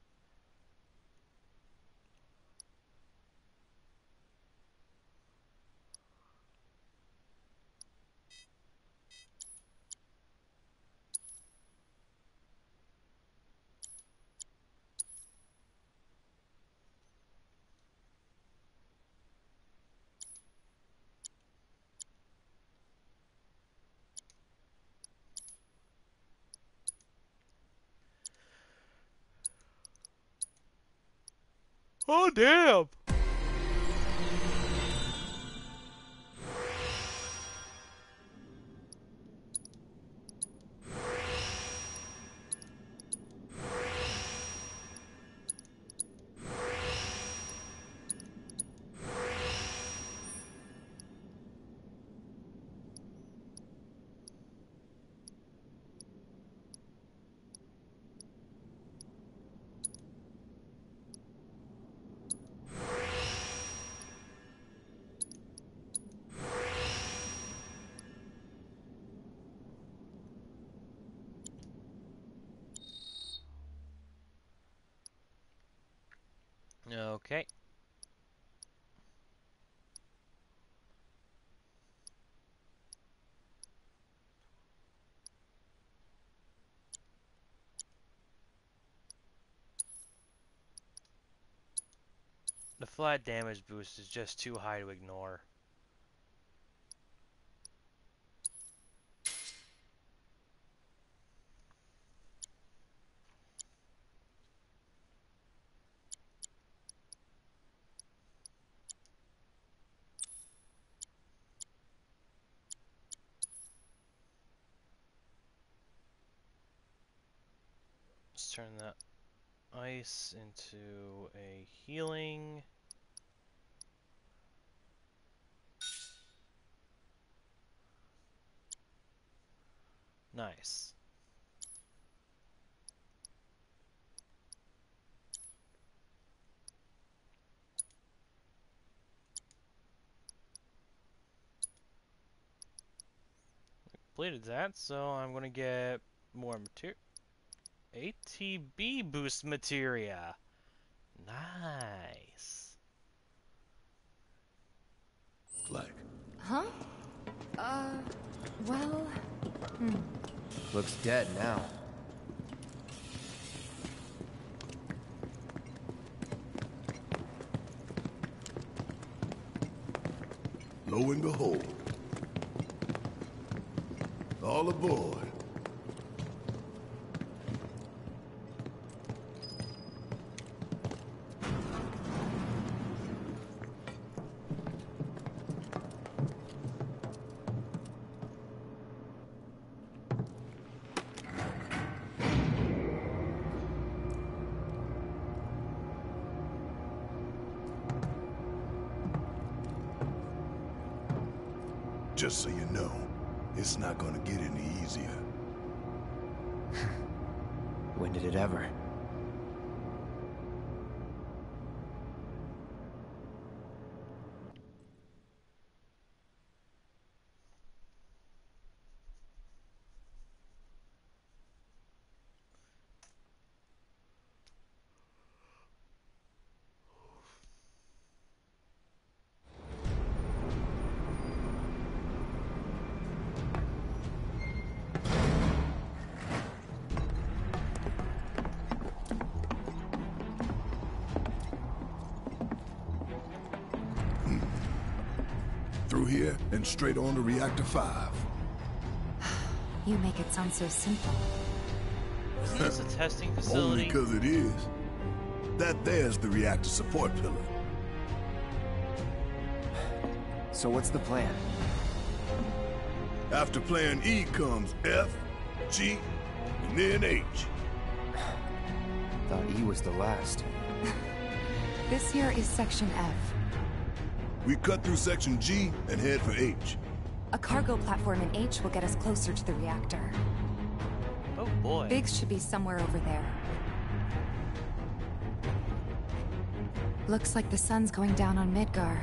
S1: Oh damn! The flat damage boost is just too high to ignore. Let's turn that ice into a healing. Nice. Completed that, so I'm gonna get more material. ATB boost materia. Nice.
S13: Like,
S14: Huh? Uh, well... Hmm.
S19: Looks dead now.
S13: lo and behold. All aboard. Straight on to Reactor 5.
S14: You make it sound so simple.
S1: Isn't this a testing facility?
S13: Only because it is. That there's the reactor support pillar.
S19: So what's the plan?
S13: After plan E comes F, G, and then H.
S19: Thought E was the last.
S14: This here is Section F.
S13: We cut through section G and head for H.
S14: A cargo platform in H will get us closer to the reactor.
S1: Oh boy.
S14: Biggs should be somewhere over there. Looks like the sun's going down on Midgar.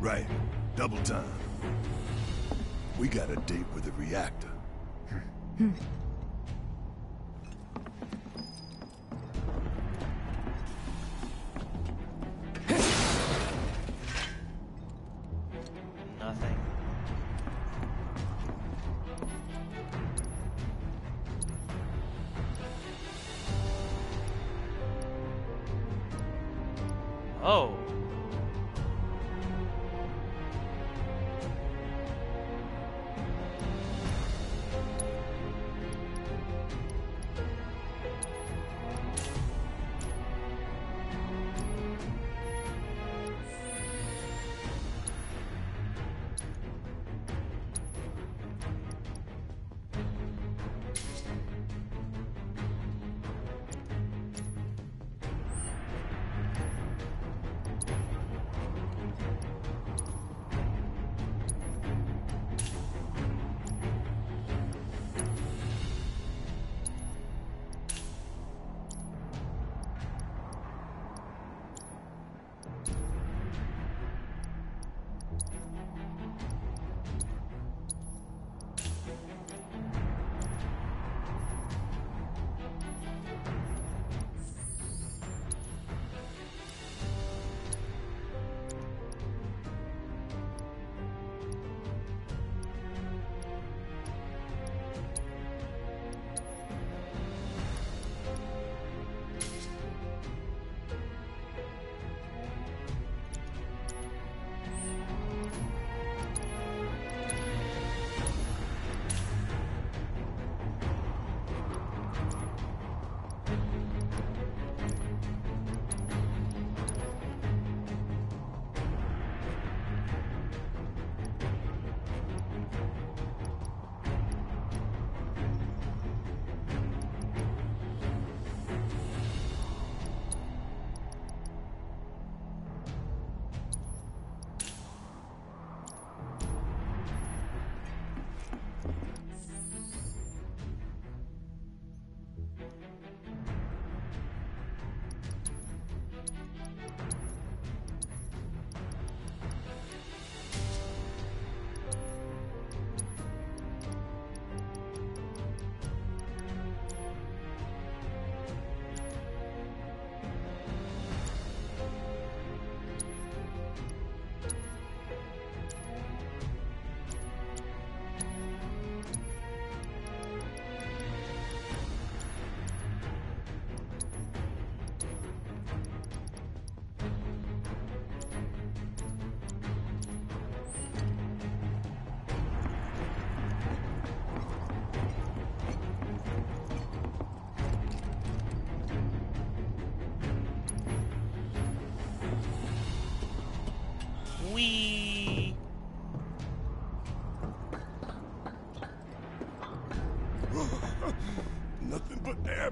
S13: Right. Double time. We got a date with the reactor.
S14: Hmm.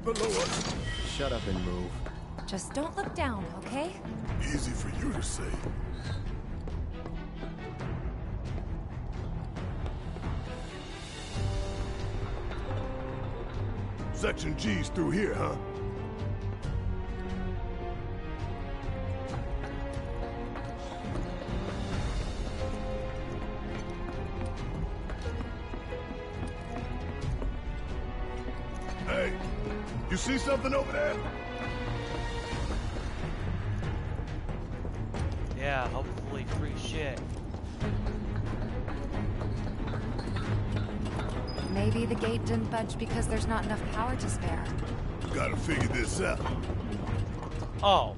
S13: Below us.
S19: Shut up and move.
S14: Just don't look down, okay?
S13: Easy for you to say. Section G's through here, huh?
S14: Didn't budge because there's not enough power to spare.
S13: Gotta figure this out.
S1: Oh.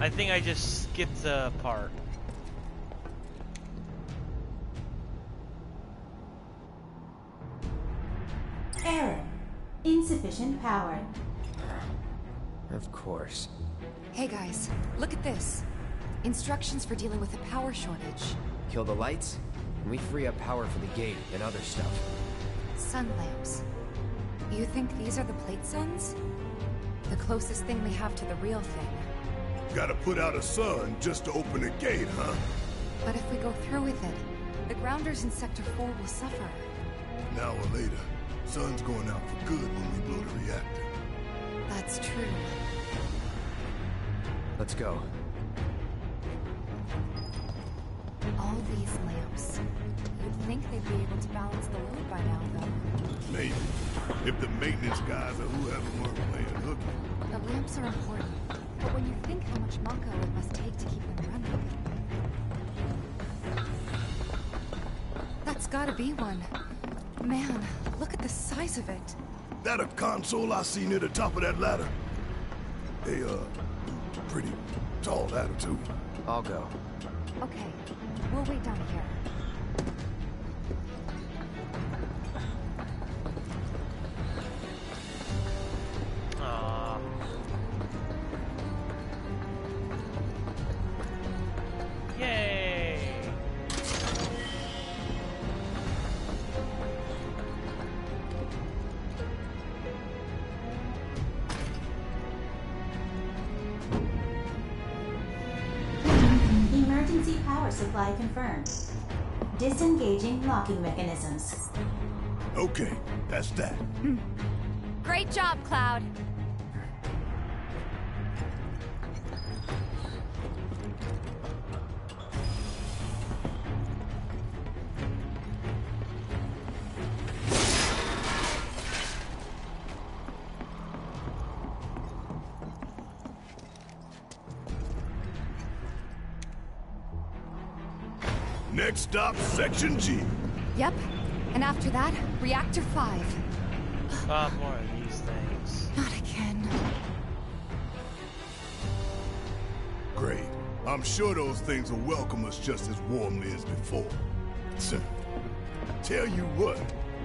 S1: I think I just skipped the part.
S20: Error. Insufficient power.
S19: Of course.
S14: Hey guys, look at this. Instructions for dealing with a power shortage.
S19: Kill the lights, and we free up power for the gate and other stuff.
S14: Sun lamps. You think these are the plate suns? The closest thing we have to the real thing.
S13: Gotta put out a sun just to open the gate, huh?
S14: But if we go through with it, the grounders in Sector 4 will suffer.
S13: Now hour later, sun's going out for good when we blow the reactor.
S14: That's true.
S19: Let's go.
S14: All these lamps. You'd think they'd be able to balance the load by now, though.
S13: Maybe. If the maintenance guys or whoever weren't playing hooky.
S14: The lamps are important, but when you think how much Mako it must take to keep them running... That's gotta be one. Man, look at the size of it.
S13: That a console I see near the top of that ladder? They, uh, pretty tall ladder, too.
S19: I'll go.
S14: Okay, we'll wait down here.
S20: Power supply confirmed. Disengaging locking mechanisms.
S13: Okay, that's that.
S14: Great job, Cloud.
S13: Stop, Section G.
S14: Yep, and after that, Reactor 5.
S1: Ah, more of these things.
S14: Not again.
S13: Great. I'm sure those things will welcome us just as warmly as before. So, tell you what,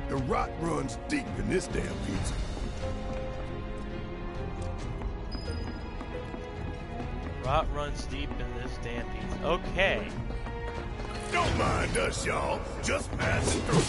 S13: the rot runs deep in this damn pizza.
S1: Rot runs deep in this damn piece. Okay.
S13: Don't mind us, y'all. Just passing through.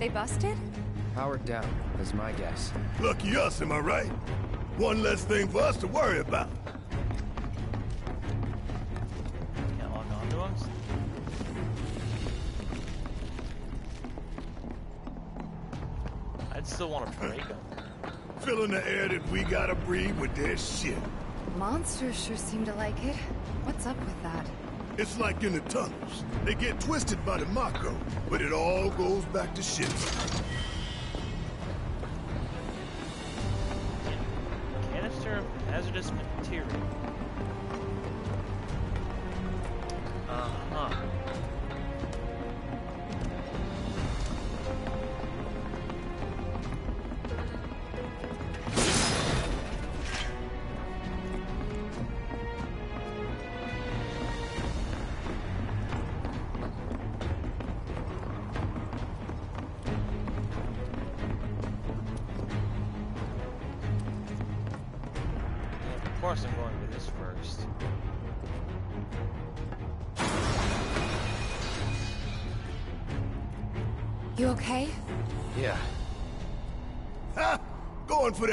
S14: They busted?
S19: Powered down, is my guess.
S13: Lucky us, am I right? One less thing for us to worry about.
S1: Can't log on to them. I'd still want to break them.
S13: Filling the air that we gotta breathe with their shit.
S14: Monsters sure seem to like it. What's up with that?
S13: It's like in the tunnels. They get twisted by the Mako, but it all goes back to shit.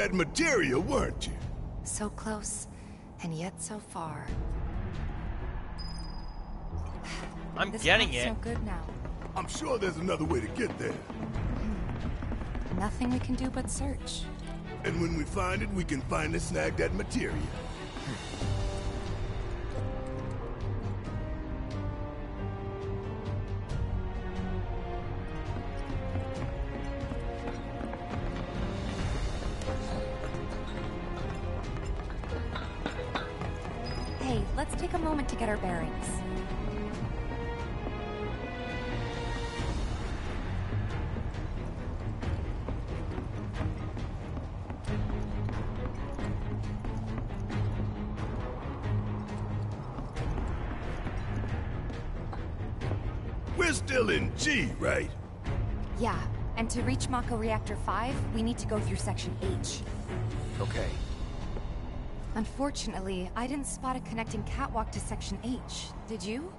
S1: Going
S13: for that material, weren't you?
S14: So close, and yet so far.
S1: I'm
S14: this
S1: getting
S14: path's
S1: it.
S14: so good now.
S13: I'm sure there's another way to get there. Hmm.
S14: Nothing we can do but search.
S13: And when we find it, we can finally snag that material.
S14: Hmm. To reach Mako Reactor 5, we need to go through Section H.
S19: Okay.
S14: Unfortunately, I didn't spot a connecting catwalk to Section H. Did you?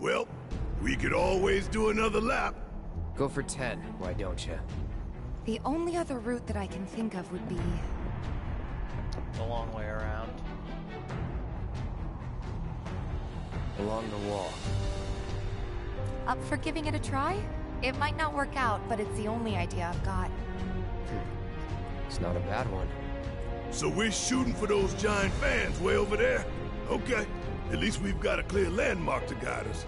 S13: Well, we could always do another lap.
S19: Go for 10, why don't you?
S14: The only other route that I can think of would be...
S1: The long way around.
S19: Along the wall.
S14: Up for giving it a try? It might not work out, but it's the only idea I've got. Hmm.
S19: It's not a bad one.
S13: So we're shooting for those giant fans way over there? Okay. At least we've got a clear landmark to guide us.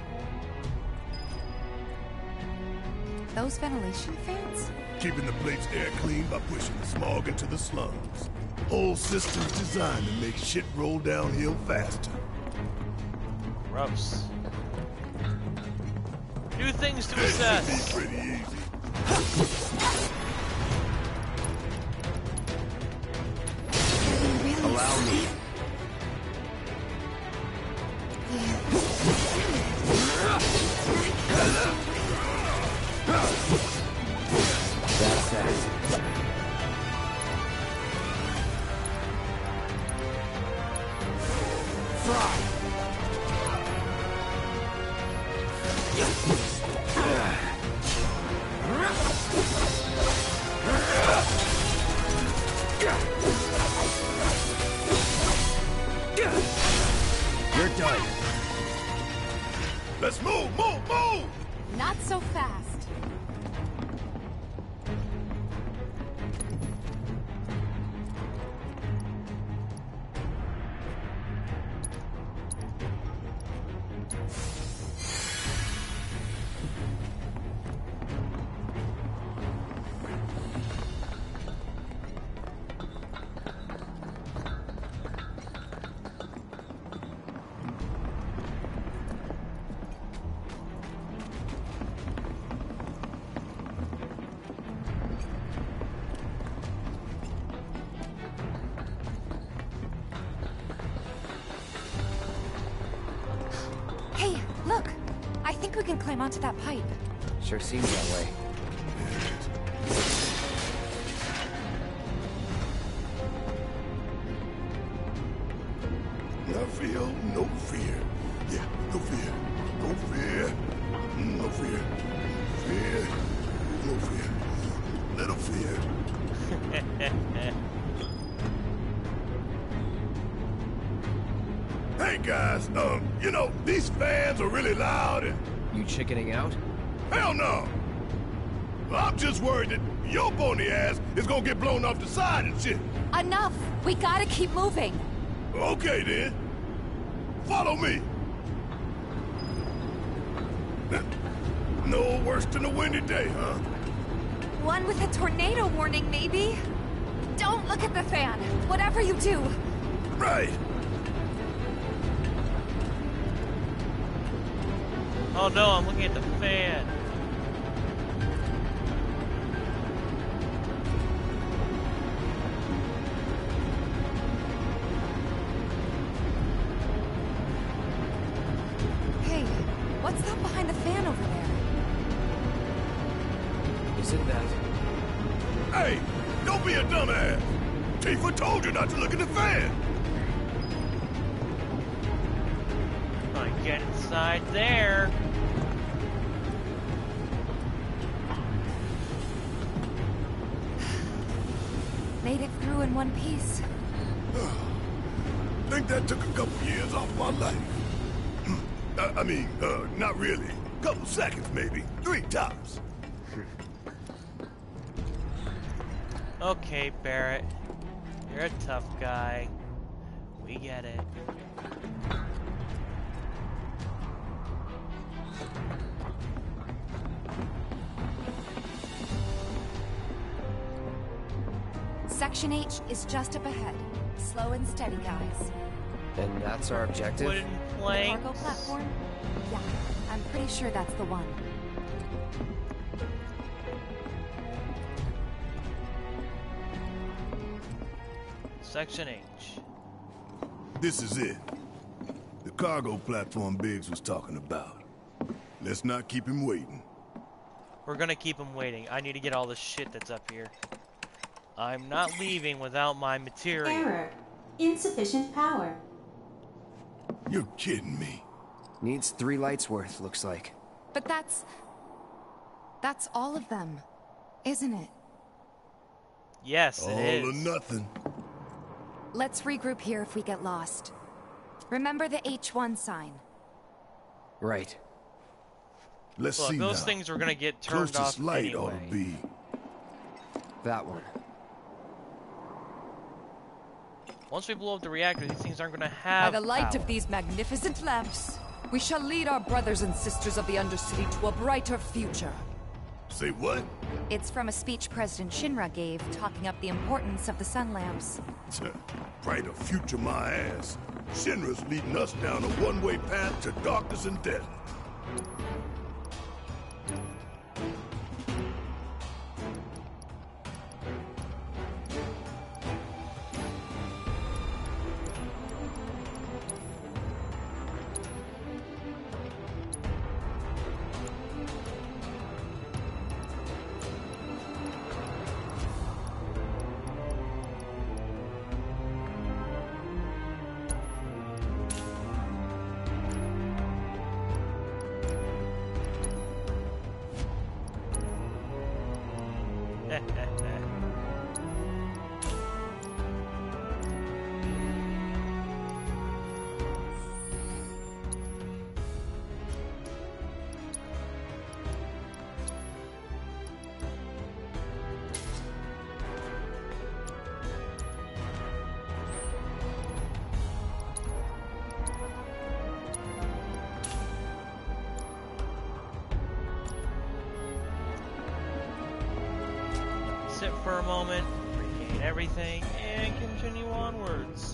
S14: Those ventilation fans?
S13: Keeping the plate's air clean by pushing the smog into the slums. Whole systems designed to make shit roll downhill faster.
S1: Gross. New things to assess.
S13: pretty easy.
S19: Allow me.
S14: Can climb onto that pipe.
S19: Sure seems that way.
S13: Gonna get blown off the side and shit.
S14: Enough! We gotta keep moving!
S13: Okay then. Follow me. No worse than a windy day, huh?
S14: One with a tornado warning, maybe? Don't look at the fan, whatever you do.
S13: Right.
S1: Oh no, I'm looking at the fan. Okay, Barret. You're a tough guy. We get it.
S14: Section H is just up ahead. Slow and steady, guys.
S19: And that's our objective?
S1: Wooden
S14: The cargo platform? Yeah, I'm pretty sure that's the one.
S1: Section H.
S13: This is it. The cargo platform Biggs was talking about. Let's not keep him waiting.
S1: We're gonna keep him waiting. I need to get all the shit that's up here. I'm not leaving without my material.
S20: Error. Insufficient power.
S13: You're kidding me.
S19: Needs three lights worth, looks like.
S14: But that's... That's all of them, isn't it?
S1: Yes,
S13: All
S1: it
S13: or nothing.
S14: Let's regroup here if we get lost. Remember the H1 sign.
S19: Right.
S13: Let's
S1: Look,
S13: see
S1: those
S13: now.
S1: things are gonna get turned
S13: Closest
S1: off
S13: light
S1: anyway.
S13: ought to be.
S19: That one.
S1: Once we blow up the reactor, these things aren't gonna have By
S21: the light
S1: power.
S21: of these magnificent lamps, we shall lead our brothers and sisters of the Undercity to a brighter future.
S13: Say what?
S14: It's from a speech President Shinra gave, talking up the importance of the sun lamps.
S13: Brighter future, my ass. Shinra's leading us down a one-way path to darkness and death.
S1: For a moment, regain everything, and continue onwards.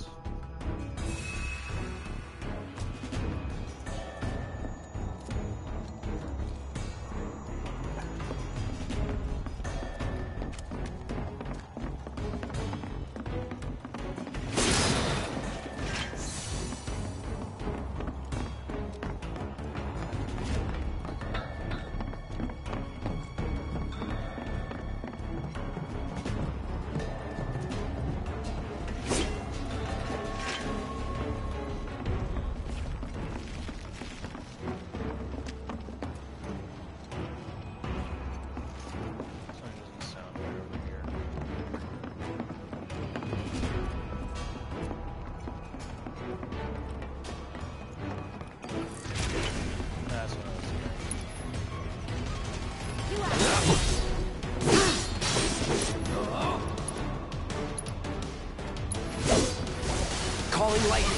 S19: Calling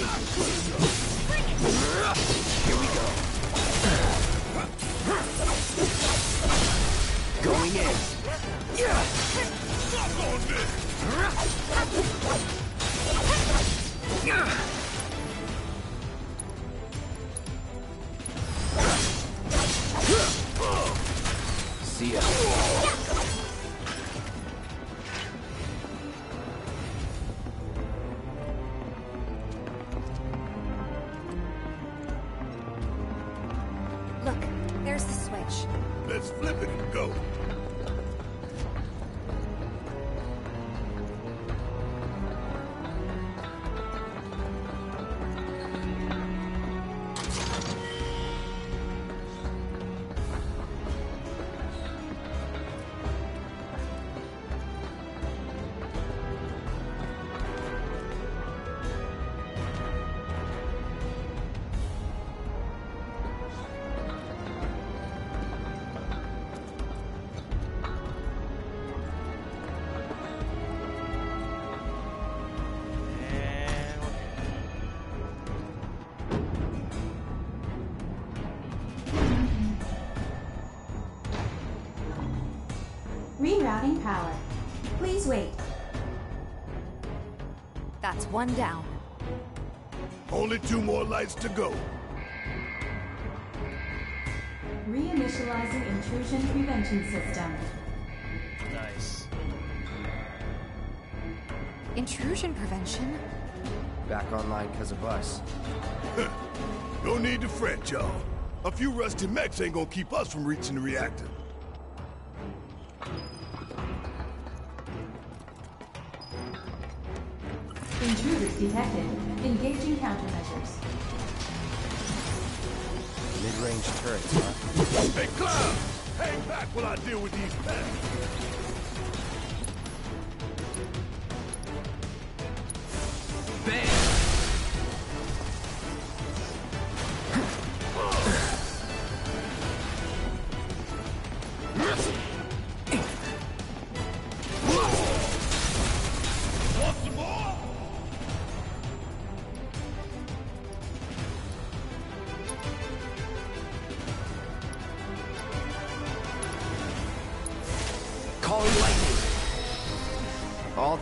S14: one down.
S13: Only two more lights to go.
S20: Reinitializing intrusion prevention system.
S1: Nice.
S14: Intrusion prevention?
S19: Back online because of us.
S13: No need to fret, y'all. A few rusty mechs ain't gonna keep us from reaching the reactor.
S20: Intruders detected. Engaging countermeasures.
S19: Mid-range turrets, huh?
S13: Hey, Cloud! Hang back while I deal with these mechs.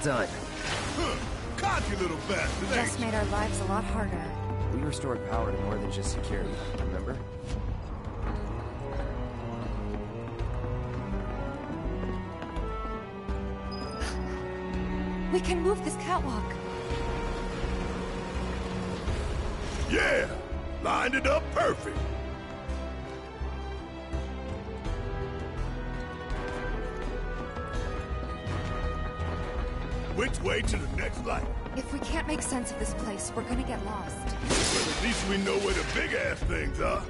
S19: All done.
S13: Cocky little bastard, ain't
S14: Just made our lives a lot harder.
S19: We restored power to more than just security, remember?
S14: We can move this catwalk.
S13: Yeah! Lined it up perfect.
S14: Sense of this place, we're gonna get lost.
S13: Well, at least we know where the big ass things are.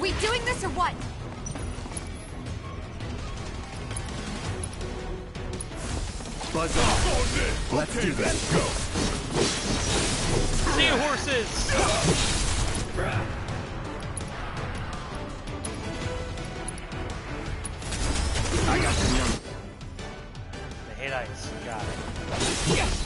S14: We doing this or what?
S19: Buzz off. Let's do this.
S13: Let's go.
S1: See Hate. Got it.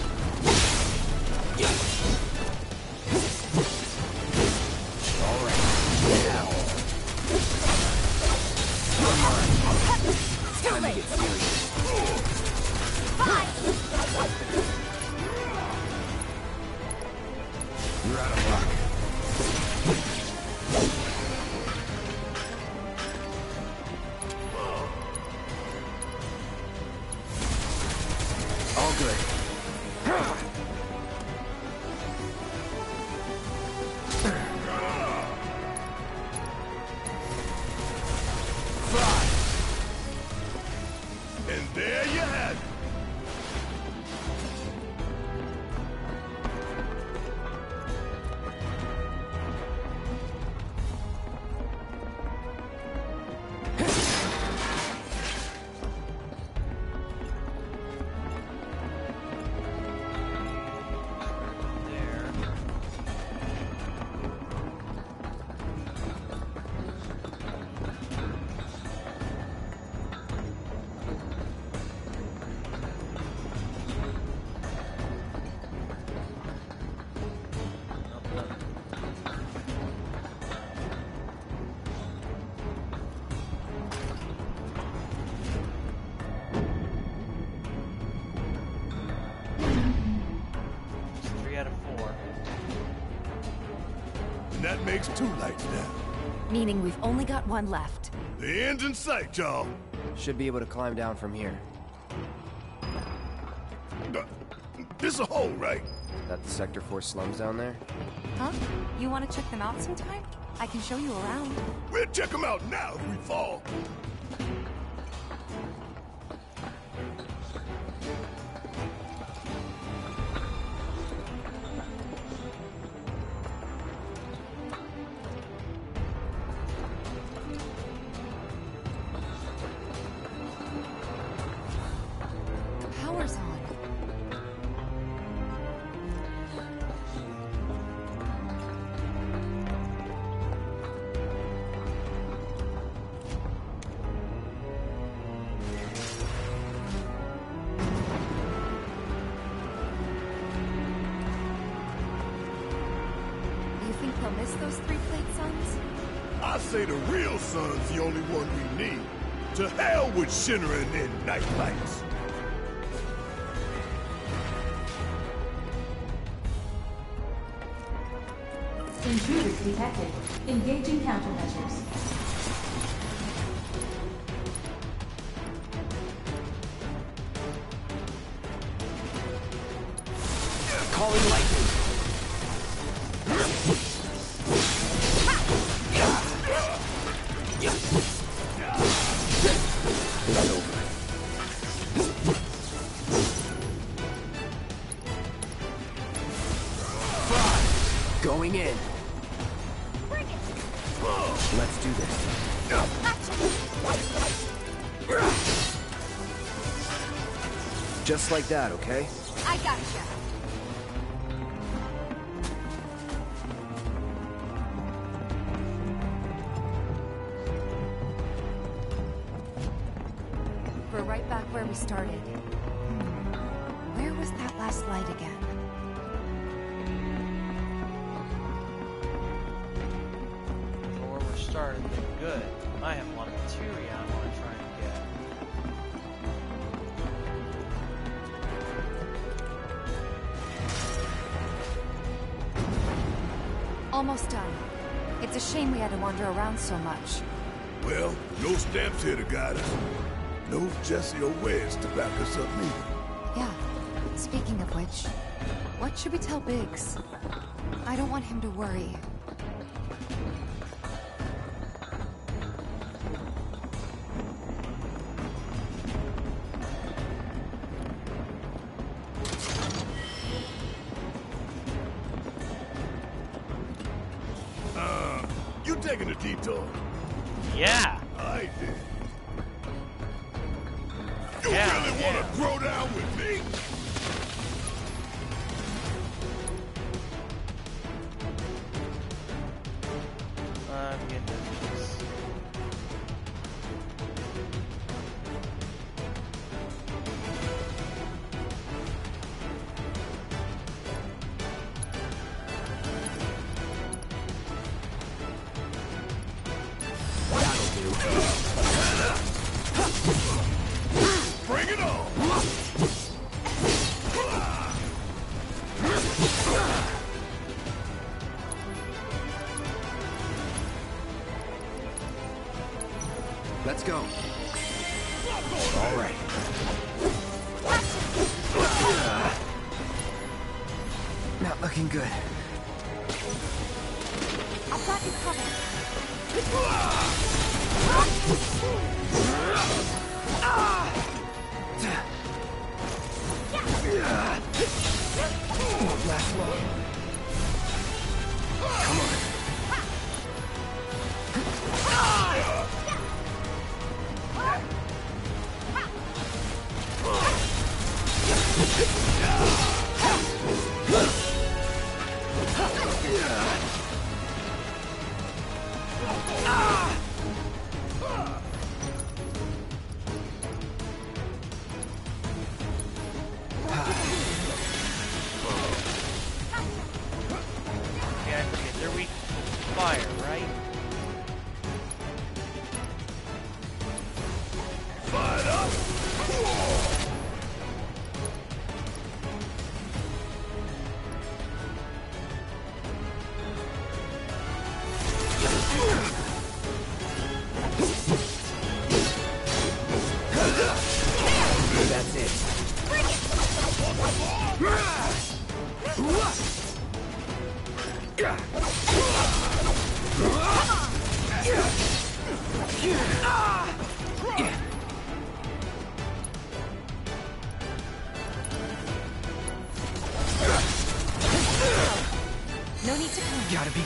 S13: That makes two lights now.
S14: Meaning we've only got one left.
S13: The end's in sight, y'all.
S2: Should be able to climb down from here.
S13: This a hole, right?
S2: That the Sector 4 slums down there?
S14: Huh? You want to check them out sometime? I can show you around.
S13: We'll check them out now if we fall.
S1: Like that, okay?
S13: Here to guide us. No Jessie or Wes to back us up neither.
S14: Yeah. Speaking of which, what should we tell Biggs? I don't want him to worry.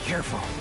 S2: Careful.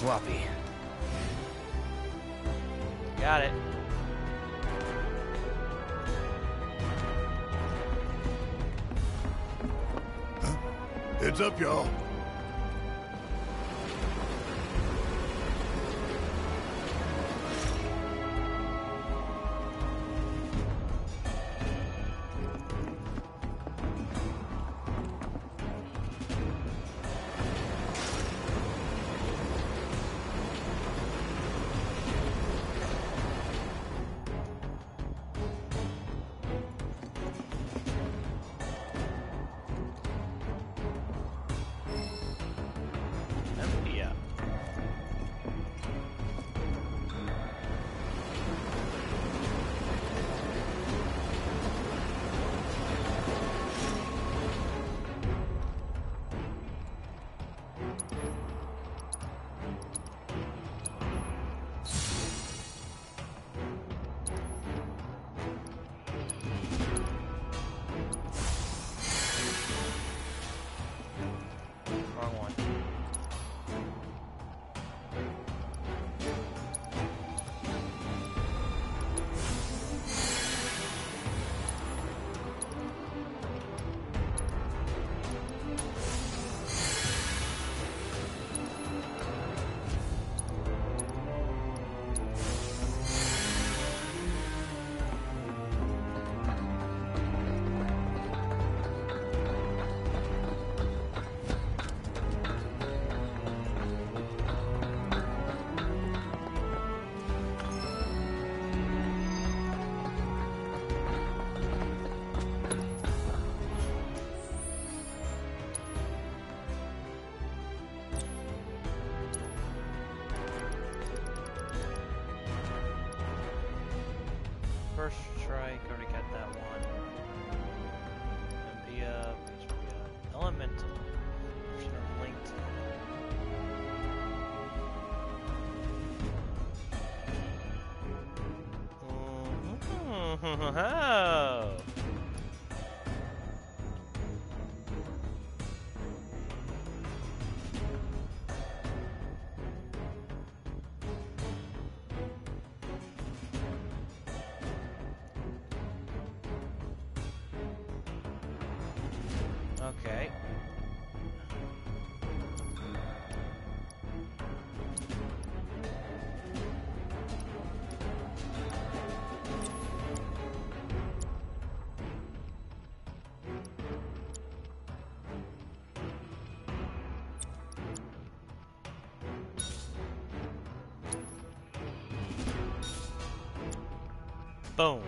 S2: Sloppy.
S1: Boom.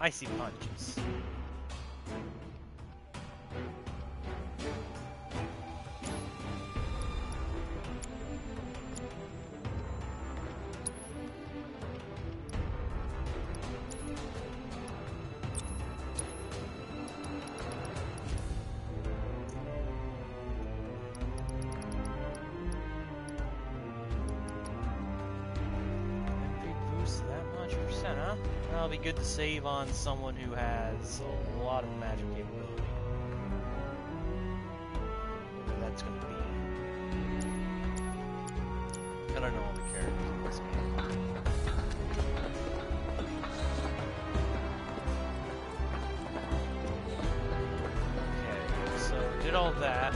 S1: Icy punches. save on someone who has a lot of magic capability. That's going to be. I don't know all the characters in this game. Okay, so did all that.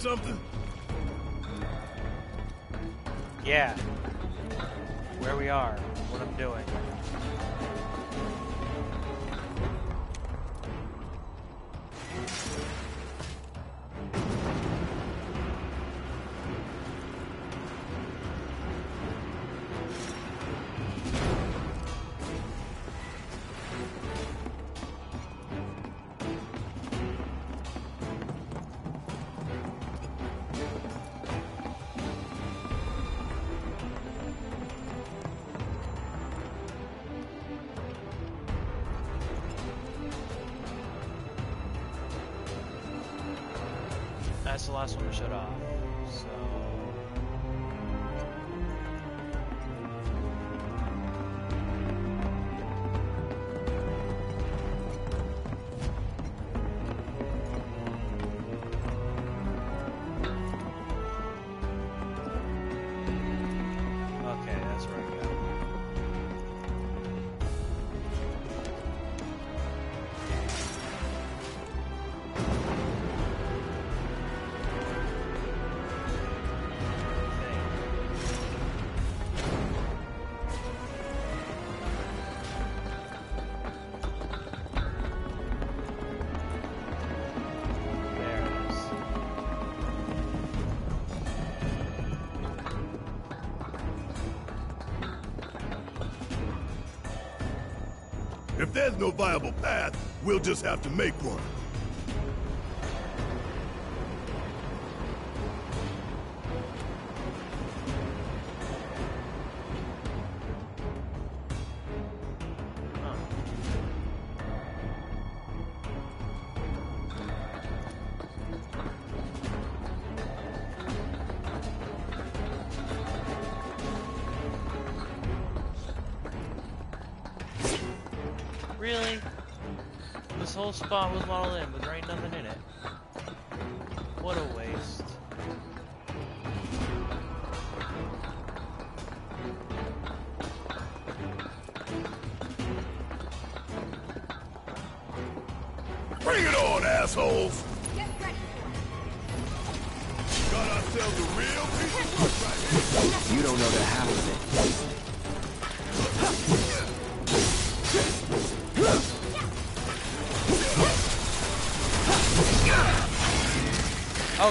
S17: something?
S1: Yeah. Where we are, what I'm doing.
S17: If there's no viable path, we'll just have to make one.
S1: spot was modeled in.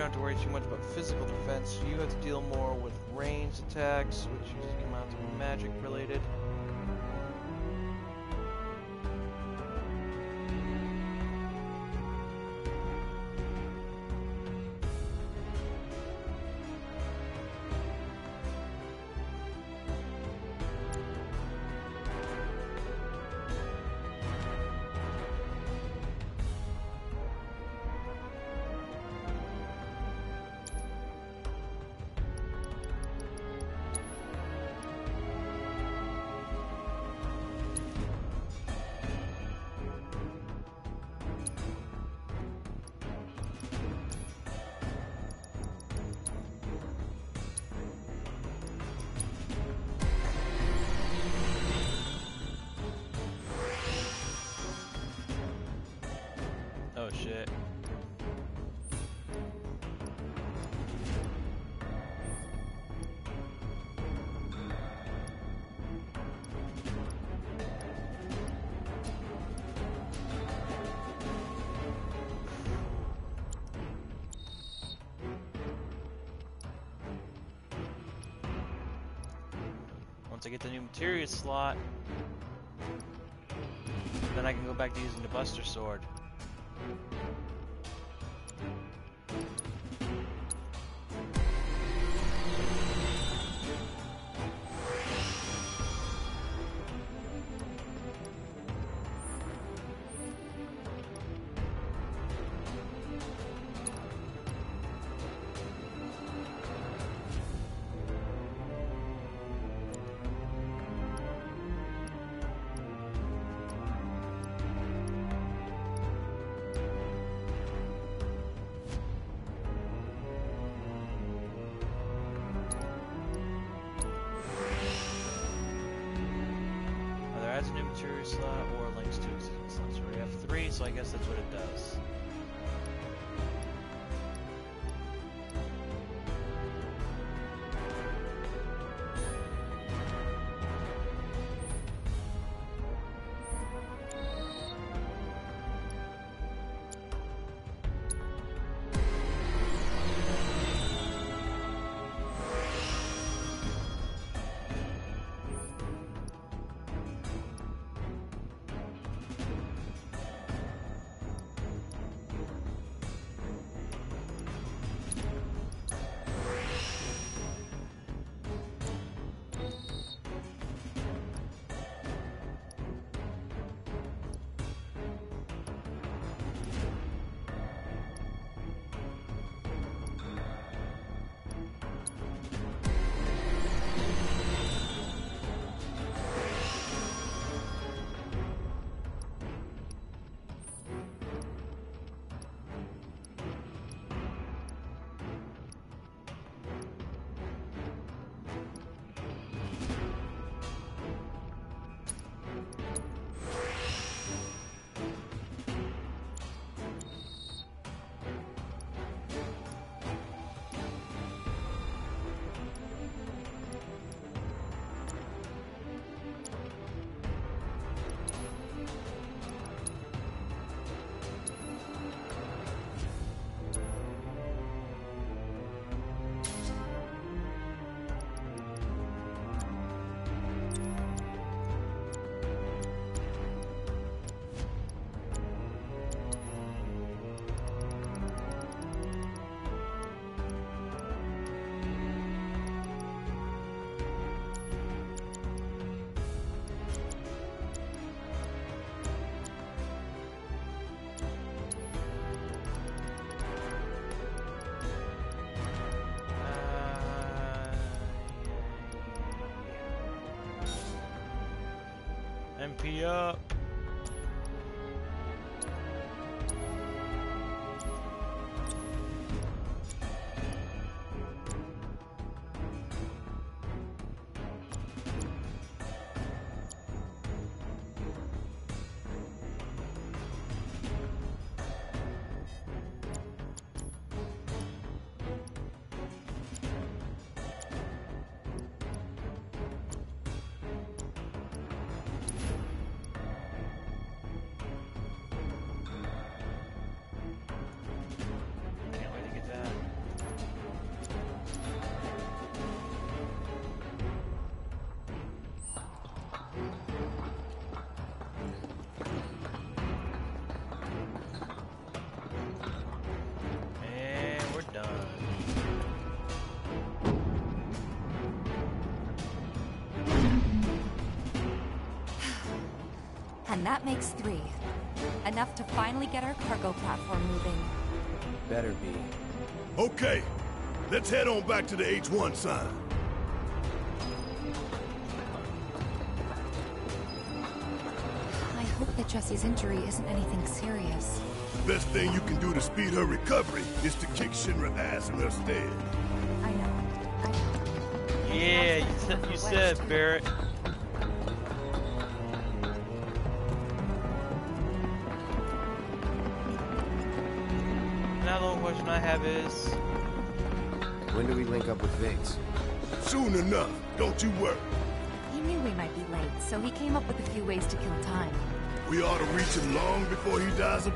S1: Don't have to worry too much about physical defense. You have to deal more with ranged attacks, I get the new materia slot, then I can go back to using the Buster Sword. MP up.
S14: And that makes three. Enough to finally get our cargo platform moving.
S22: Better be.
S13: Okay, let's head on back to the H1 sign.
S14: I hope that Jessie's injury isn't anything serious.
S13: The best thing you can do to speed her recovery is to kick Shinra ass in her stead.
S14: I know.
S1: Yeah, you said, you said Barret. I have is,
S22: When do we link up with Biggs?
S13: Soon enough, don't you worry.
S14: He knew we might be late, so he came up with a few ways to kill time.
S13: We ought to reach him long before he dies a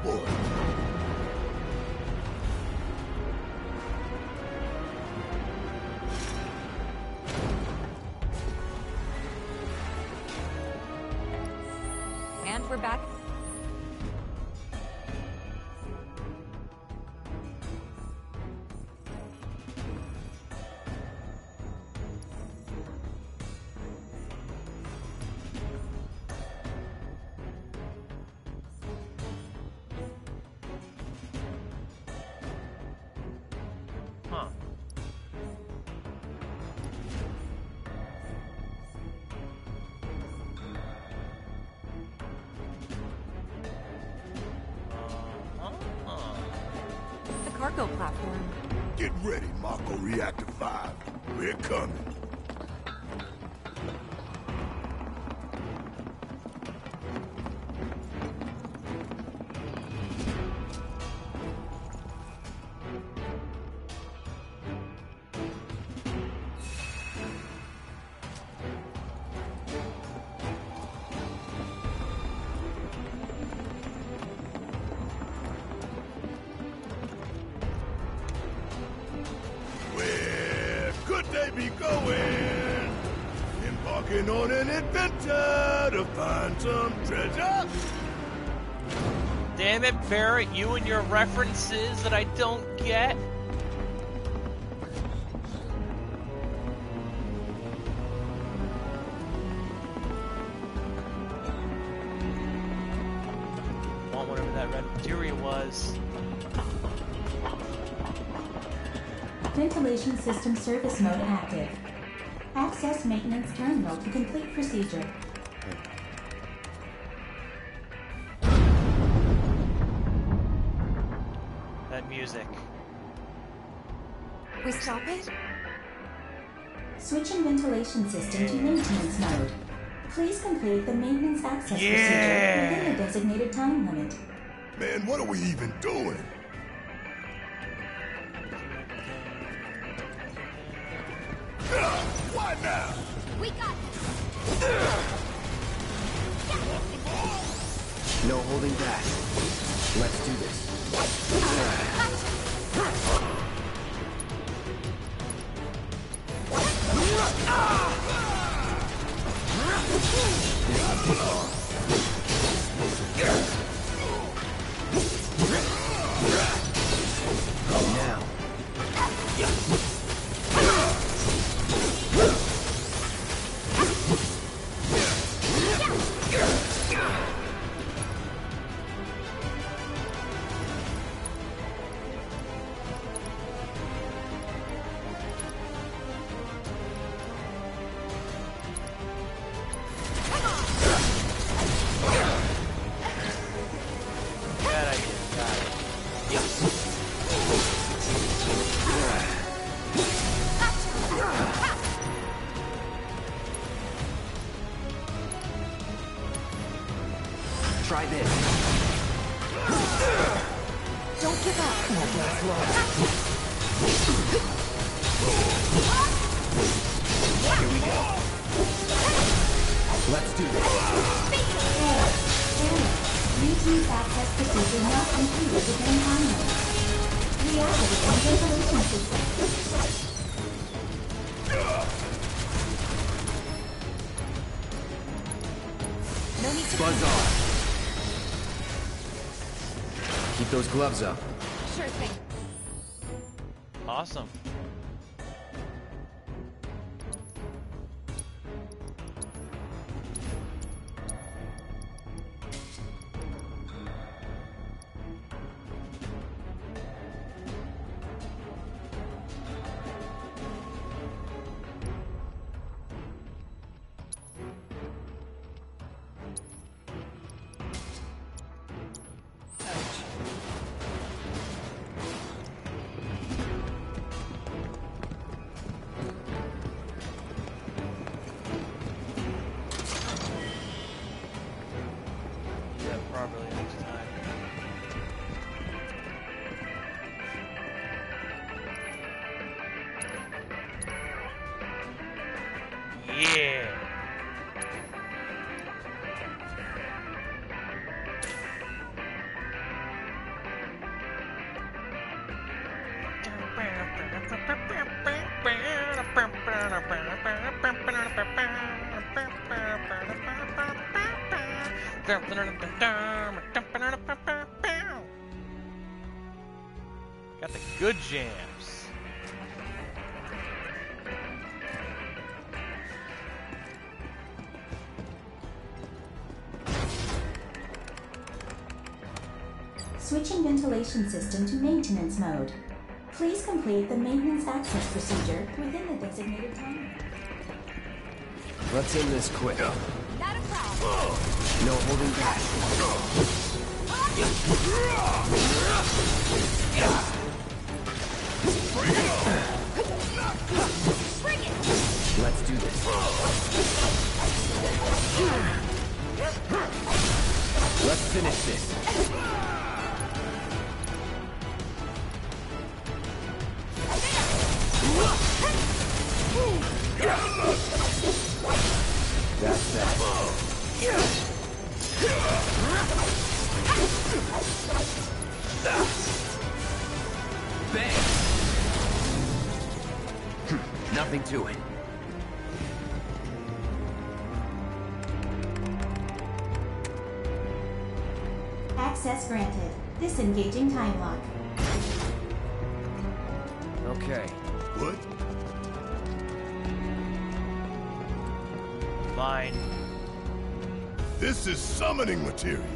S1: Damn it, Barret, you and your references that I don't get. Want whatever that red material was.
S20: Ventilation system service mode active. Access maintenance terminal to complete procedure.
S14: We stop it?
S20: Switching ventilation system to maintenance mode. Please complete the maintenance access
S13: Yeah.
S20: procedure within the designated time limit.
S13: Man, what are we even doing? Why now?
S9: We got
S22: No holding back. Let's do this. Those gloves up.
S20: Ventilation system to maintenance mode. Please complete the maintenance access procedure within the designated time.
S2: Let's end this quick.
S6: Not a problem.
S2: No holding back.
S13: Ah! Summoning material.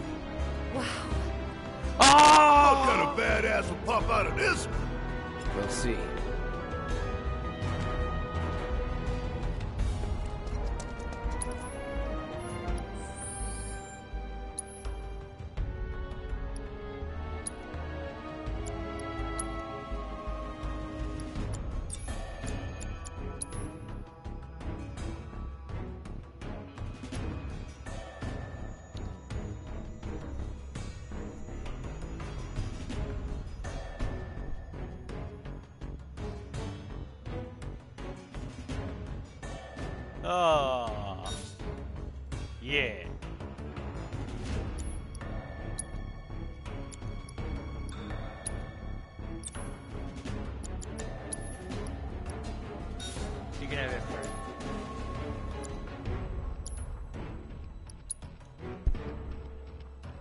S1: Oh. Yeah. You can have it first.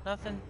S1: Nothing?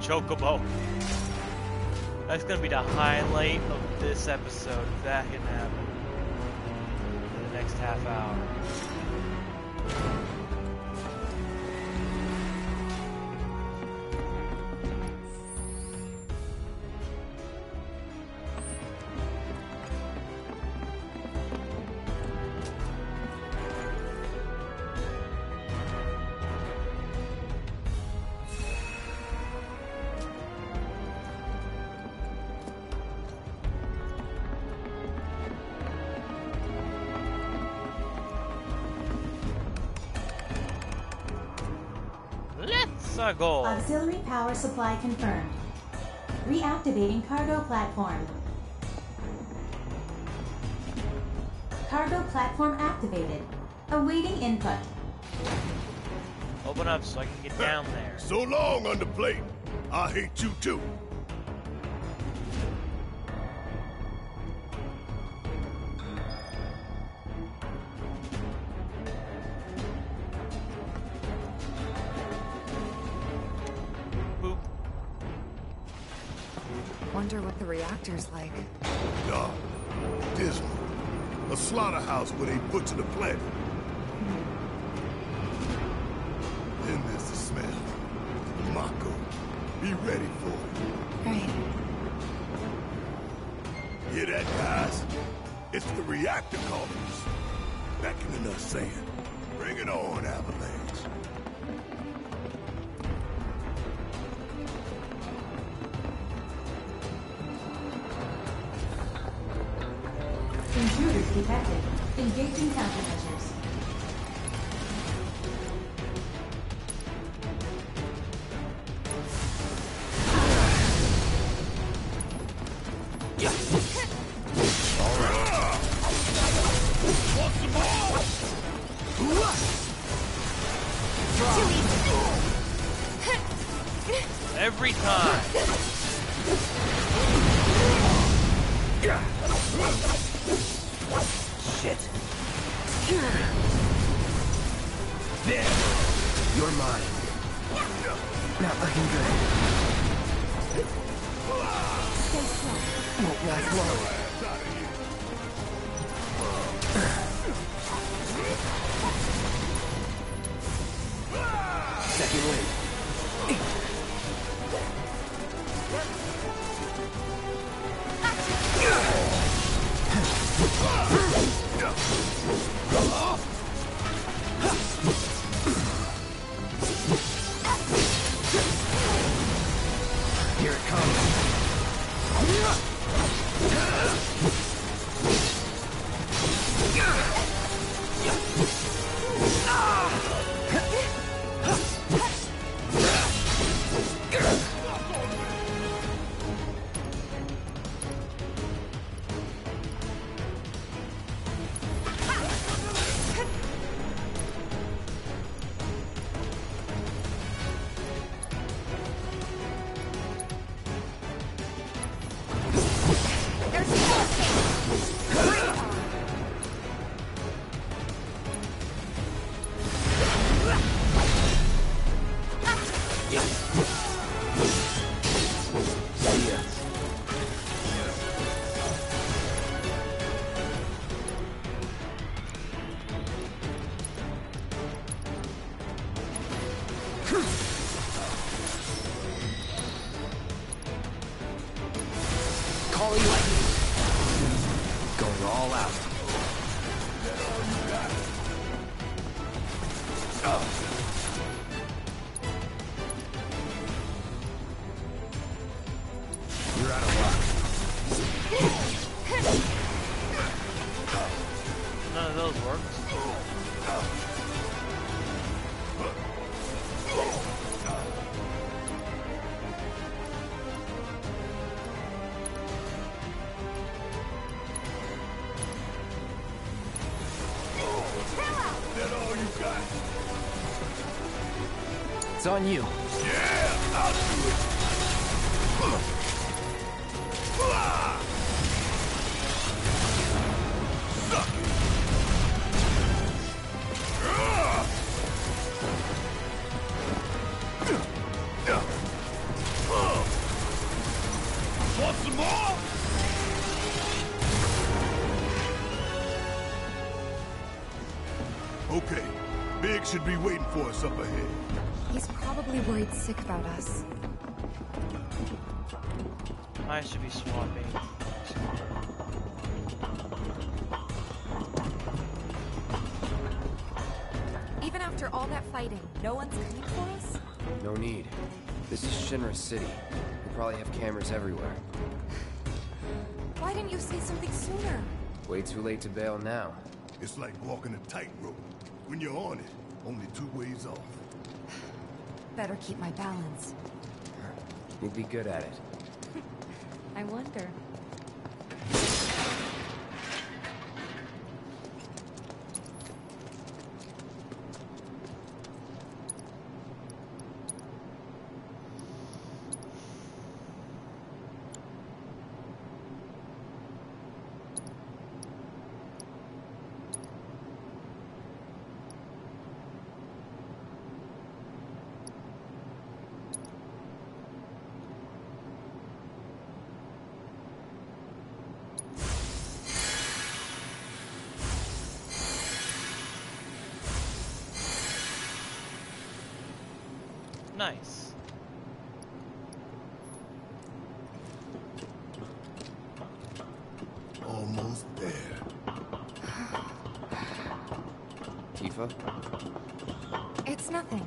S1: Chocobo. That's gonna be the highlight of this episode, if that can happen. In the next half hour. Let's uh.
S20: Auxiliary power supply confirmed. Reactivating cargo platform. Cargo platform activated. Awaiting input.
S1: Open up so I can get down there.
S13: So long, underplate. I hate you too. Guys? It's the reactor colonies. Beckoning us saying, bring it on, Avalanche.
S20: Intruders detected. Engaging countermeasures.
S2: You're on you.
S1: I should be swapping.
S14: Even after all that fighting, no one's coming for us?
S2: No need. This is Shinra City. We probably have cameras everywhere.
S14: Why didn't you say something sooner?
S2: Way too late to bail now.
S13: It's like walking a tightrope. When you're on it, only two ways off.
S14: Better keep my balance.
S2: You'd be good at it.
S14: I wonder.
S1: Nice.
S13: Almost there.
S19: Tifa?
S14: It's nothing.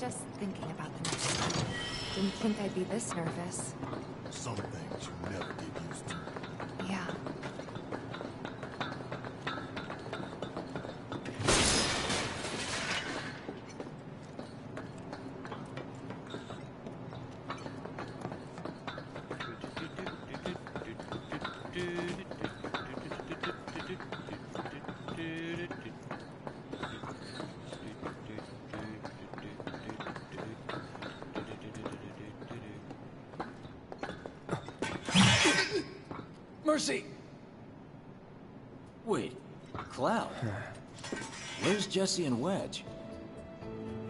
S14: Just thinking about the next time. Didn't think I'd be this nervous.
S23: Mercy! Wait, Cloud. Where's Jessie and Wedge?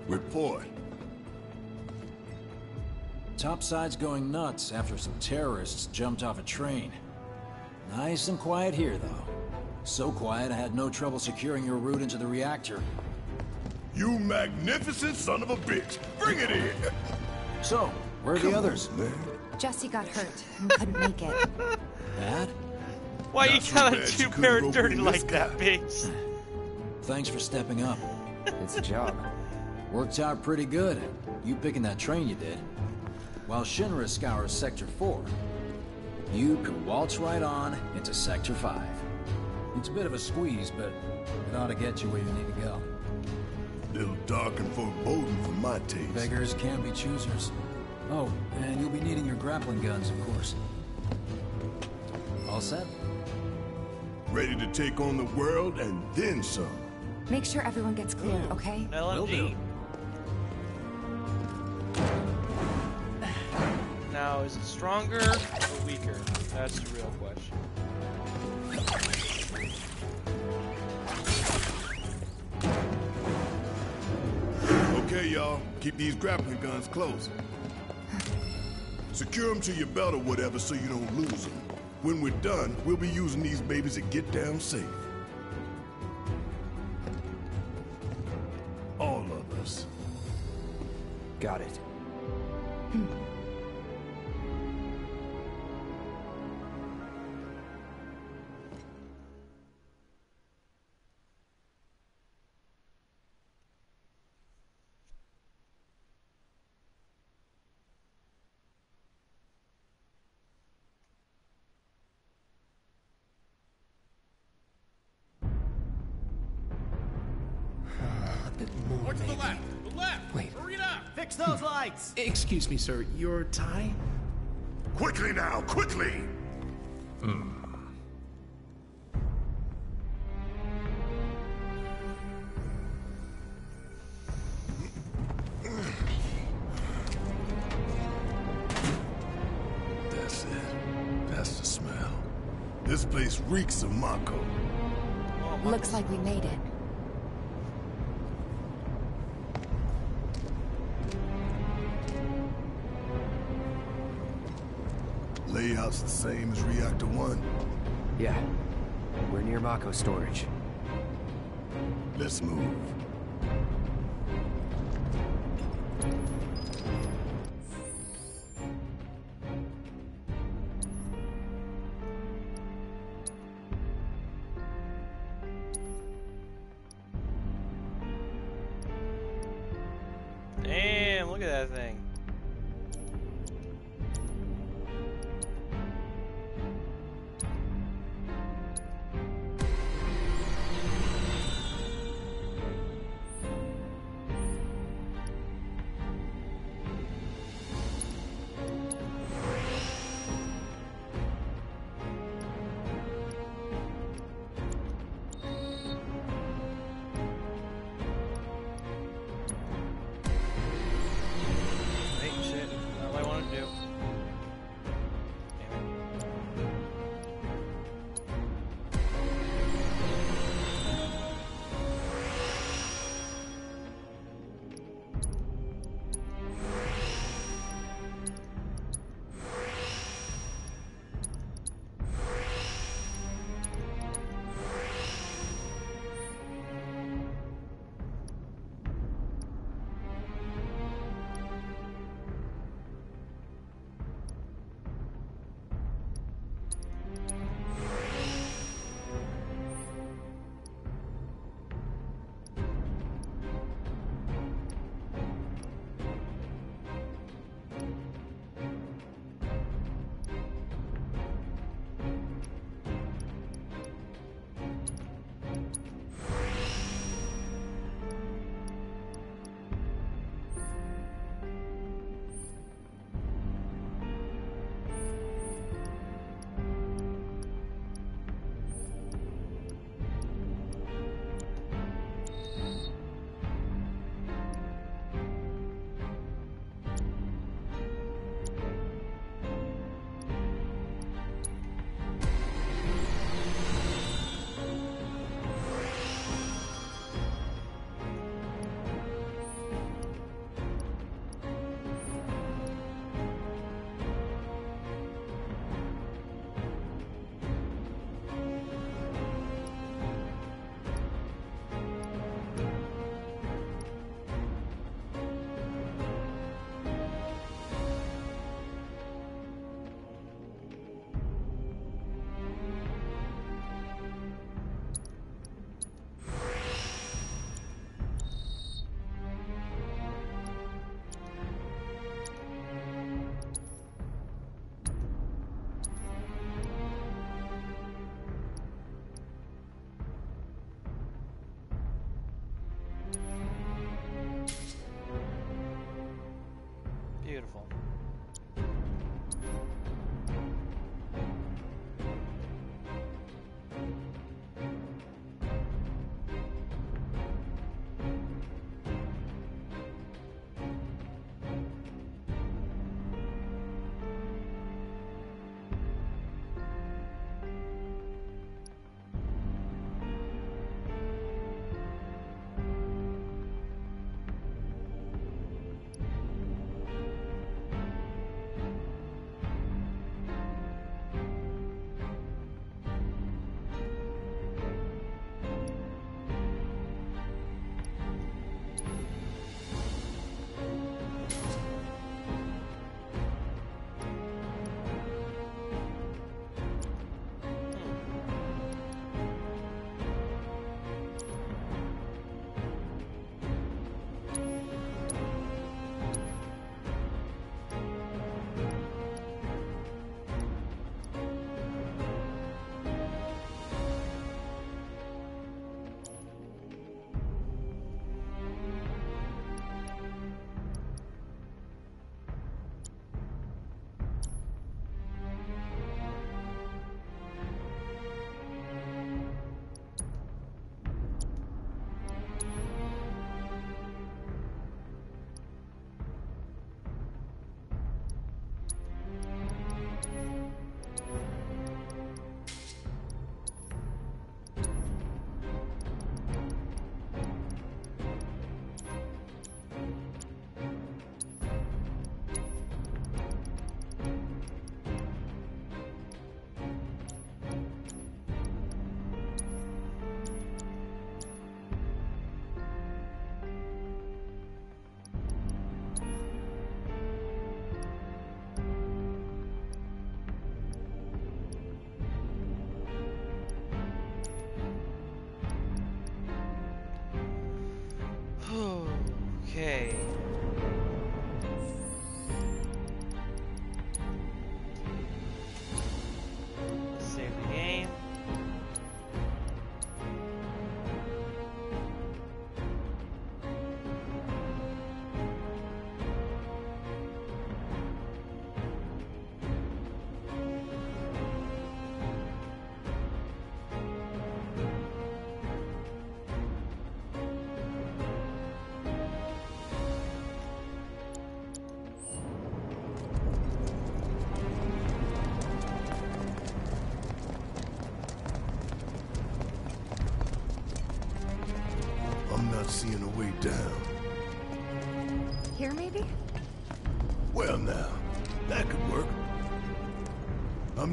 S13: Report.
S23: Topside's going nuts after some terrorists jumped off a train. Nice and quiet here, though. So quiet I had no trouble securing your route into the reactor.
S13: You magnificent son of a bitch! Bring it in!
S23: So, where are the others?
S14: Jessie got hurt and couldn't make it.
S23: Bad?
S1: Why you
S23: Not so
S1: gotta
S23: bad
S1: do
S23: you couldn't
S1: Barret
S23: rope
S1: dirty like
S23: this
S1: that, Biggs?
S23: Thanks for stepping up.
S19: It's a job.
S23: Worked out pretty good. You picking that train you did. While Shinra scours Sector 4, you can waltz right on into Sector 5. It's a bit of a squeeze, but it ought to get you where you need to go.
S13: Little dark and foreboding for my taste.
S23: Beggars can be choosers. Oh, and you'll be needing your grappling guns, of course. All set?
S13: Ready to take on the world and then some.
S14: Make sure everyone gets clear, okay?
S1: LMG. Now, is it stronger or weaker? That's the real question.
S13: Okay, y'all. Keep these grappling guns close. Secure them to your belt or whatever so you don't lose them. When we're done, we'll be using these babies to get down safe. All of us.
S19: Got it.
S16: More to the left! The left!
S19: Wait.
S16: Hurry it up!
S18: Fix those lights!
S16: Excuse me, sir. Your tie?
S17: Quickly now, quickly!
S13: That's it. That's the smell. This place reeks of Mako.
S14: Looks like we made it.
S13: Layout's the same as Reactor 1.
S19: Yeah. We're near Mako storage.
S13: Let's move.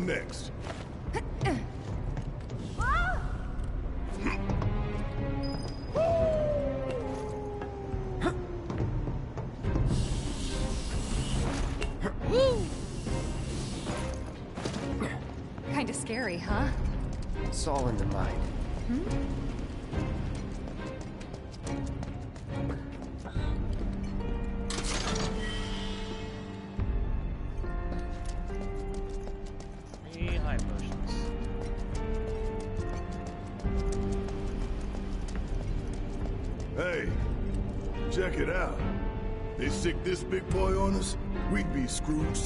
S13: next
S14: Kinda scary, huh?
S2: It's all in the mind.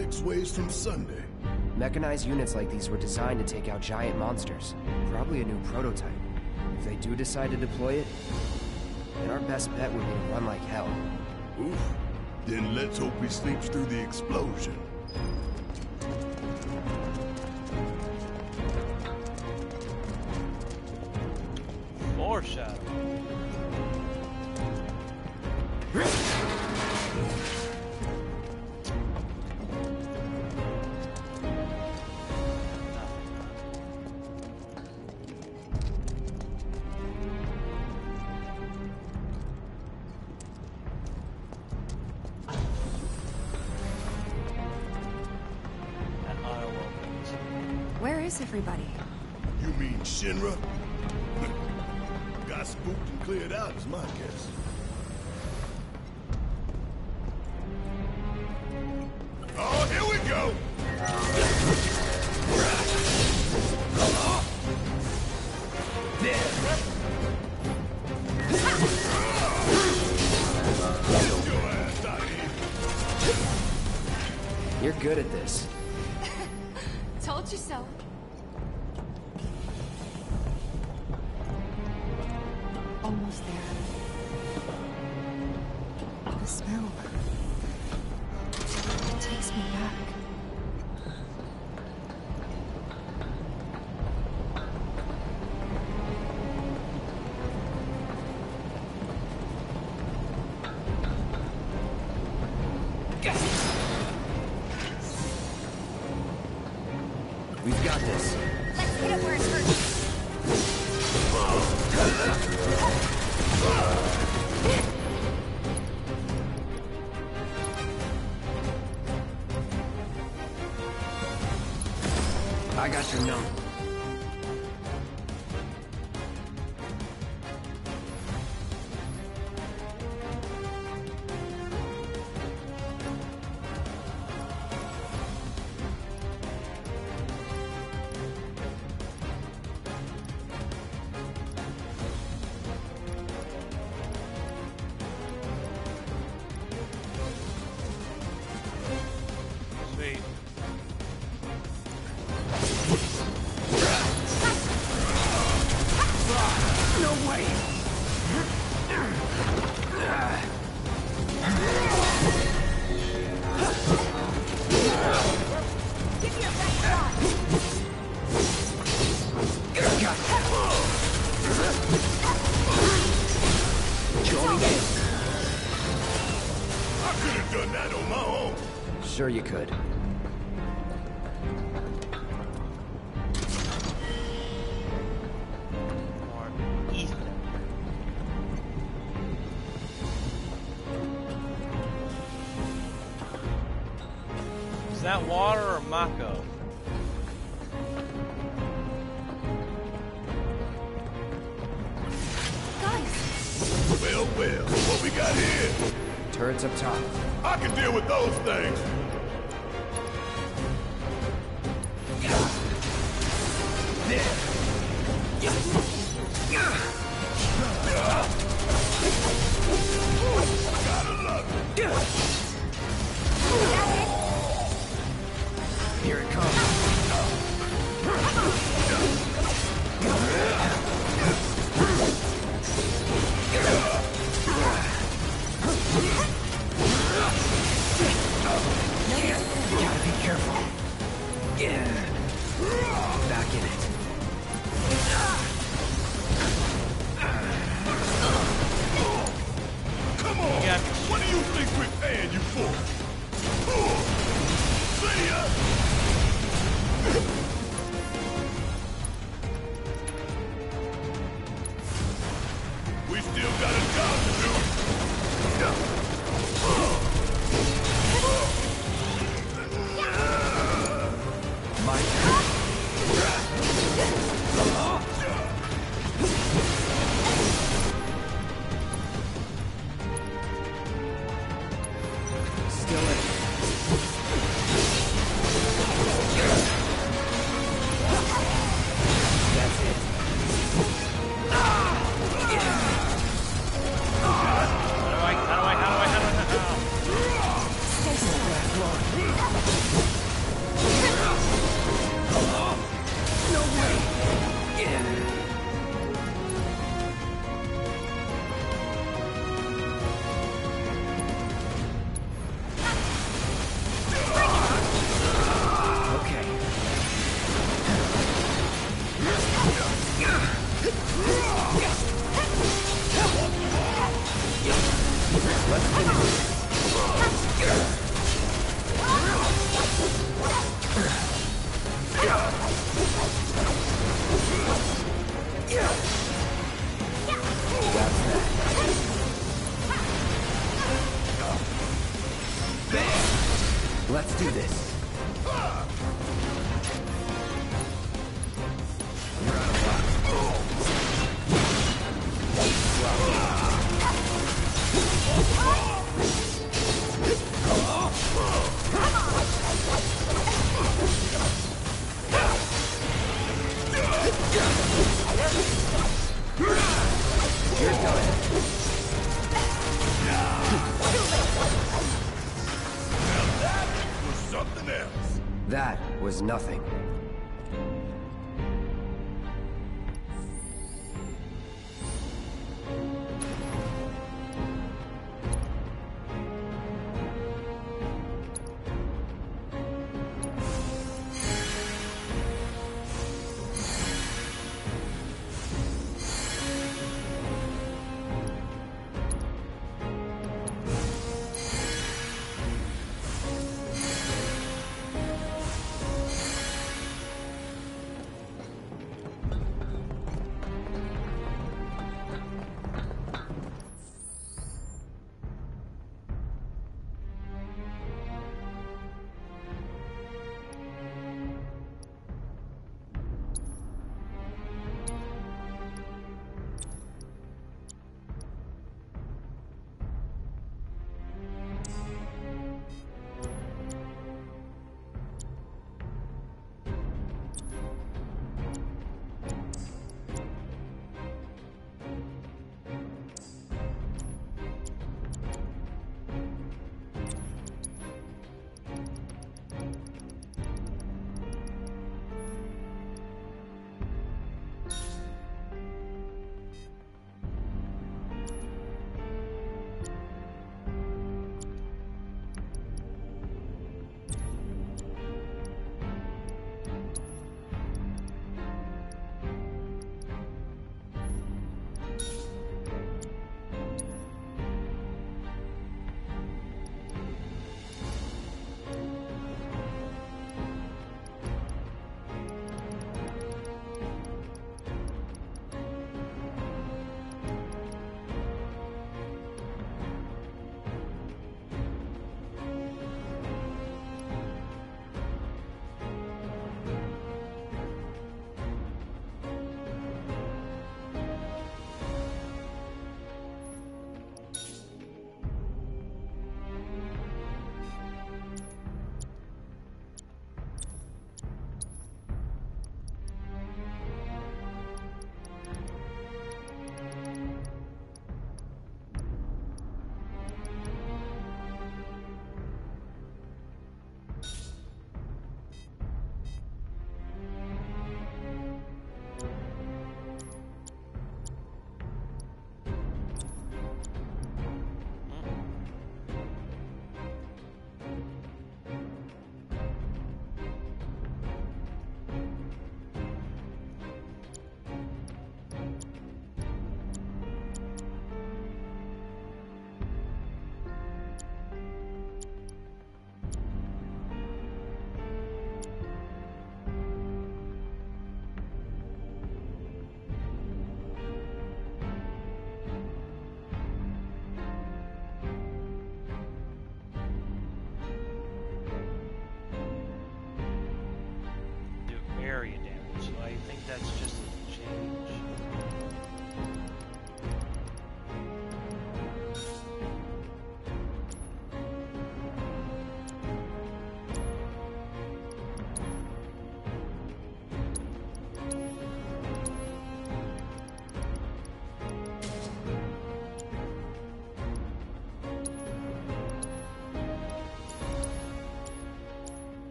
S13: six ways from Sunday.
S2: Mechanized units like these were designed to take out giant monsters. Probably a new prototype. If they do decide to deploy it, then our best bet would be to run like hell.
S13: Oof. Then let's hope he sleeps through the explosion.
S2: Sure you could.
S1: Nothing.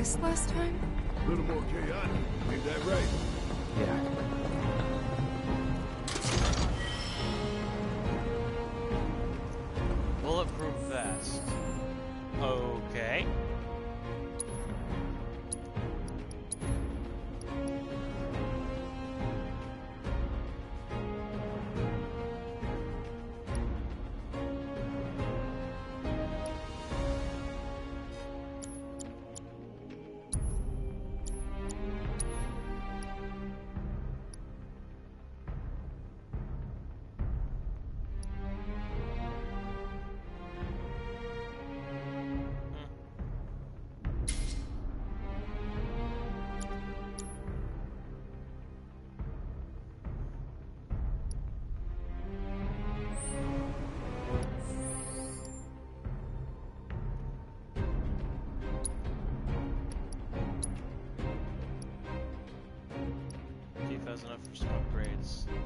S14: This last time?
S13: A little more chaotic. Ain't that right?
S2: Yeah.
S1: Bulletproof vest. For some upgrades.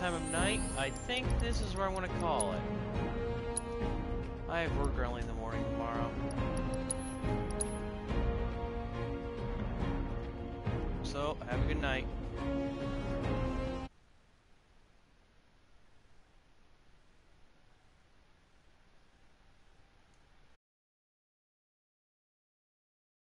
S1: Time of night, I think this is where I want to call it.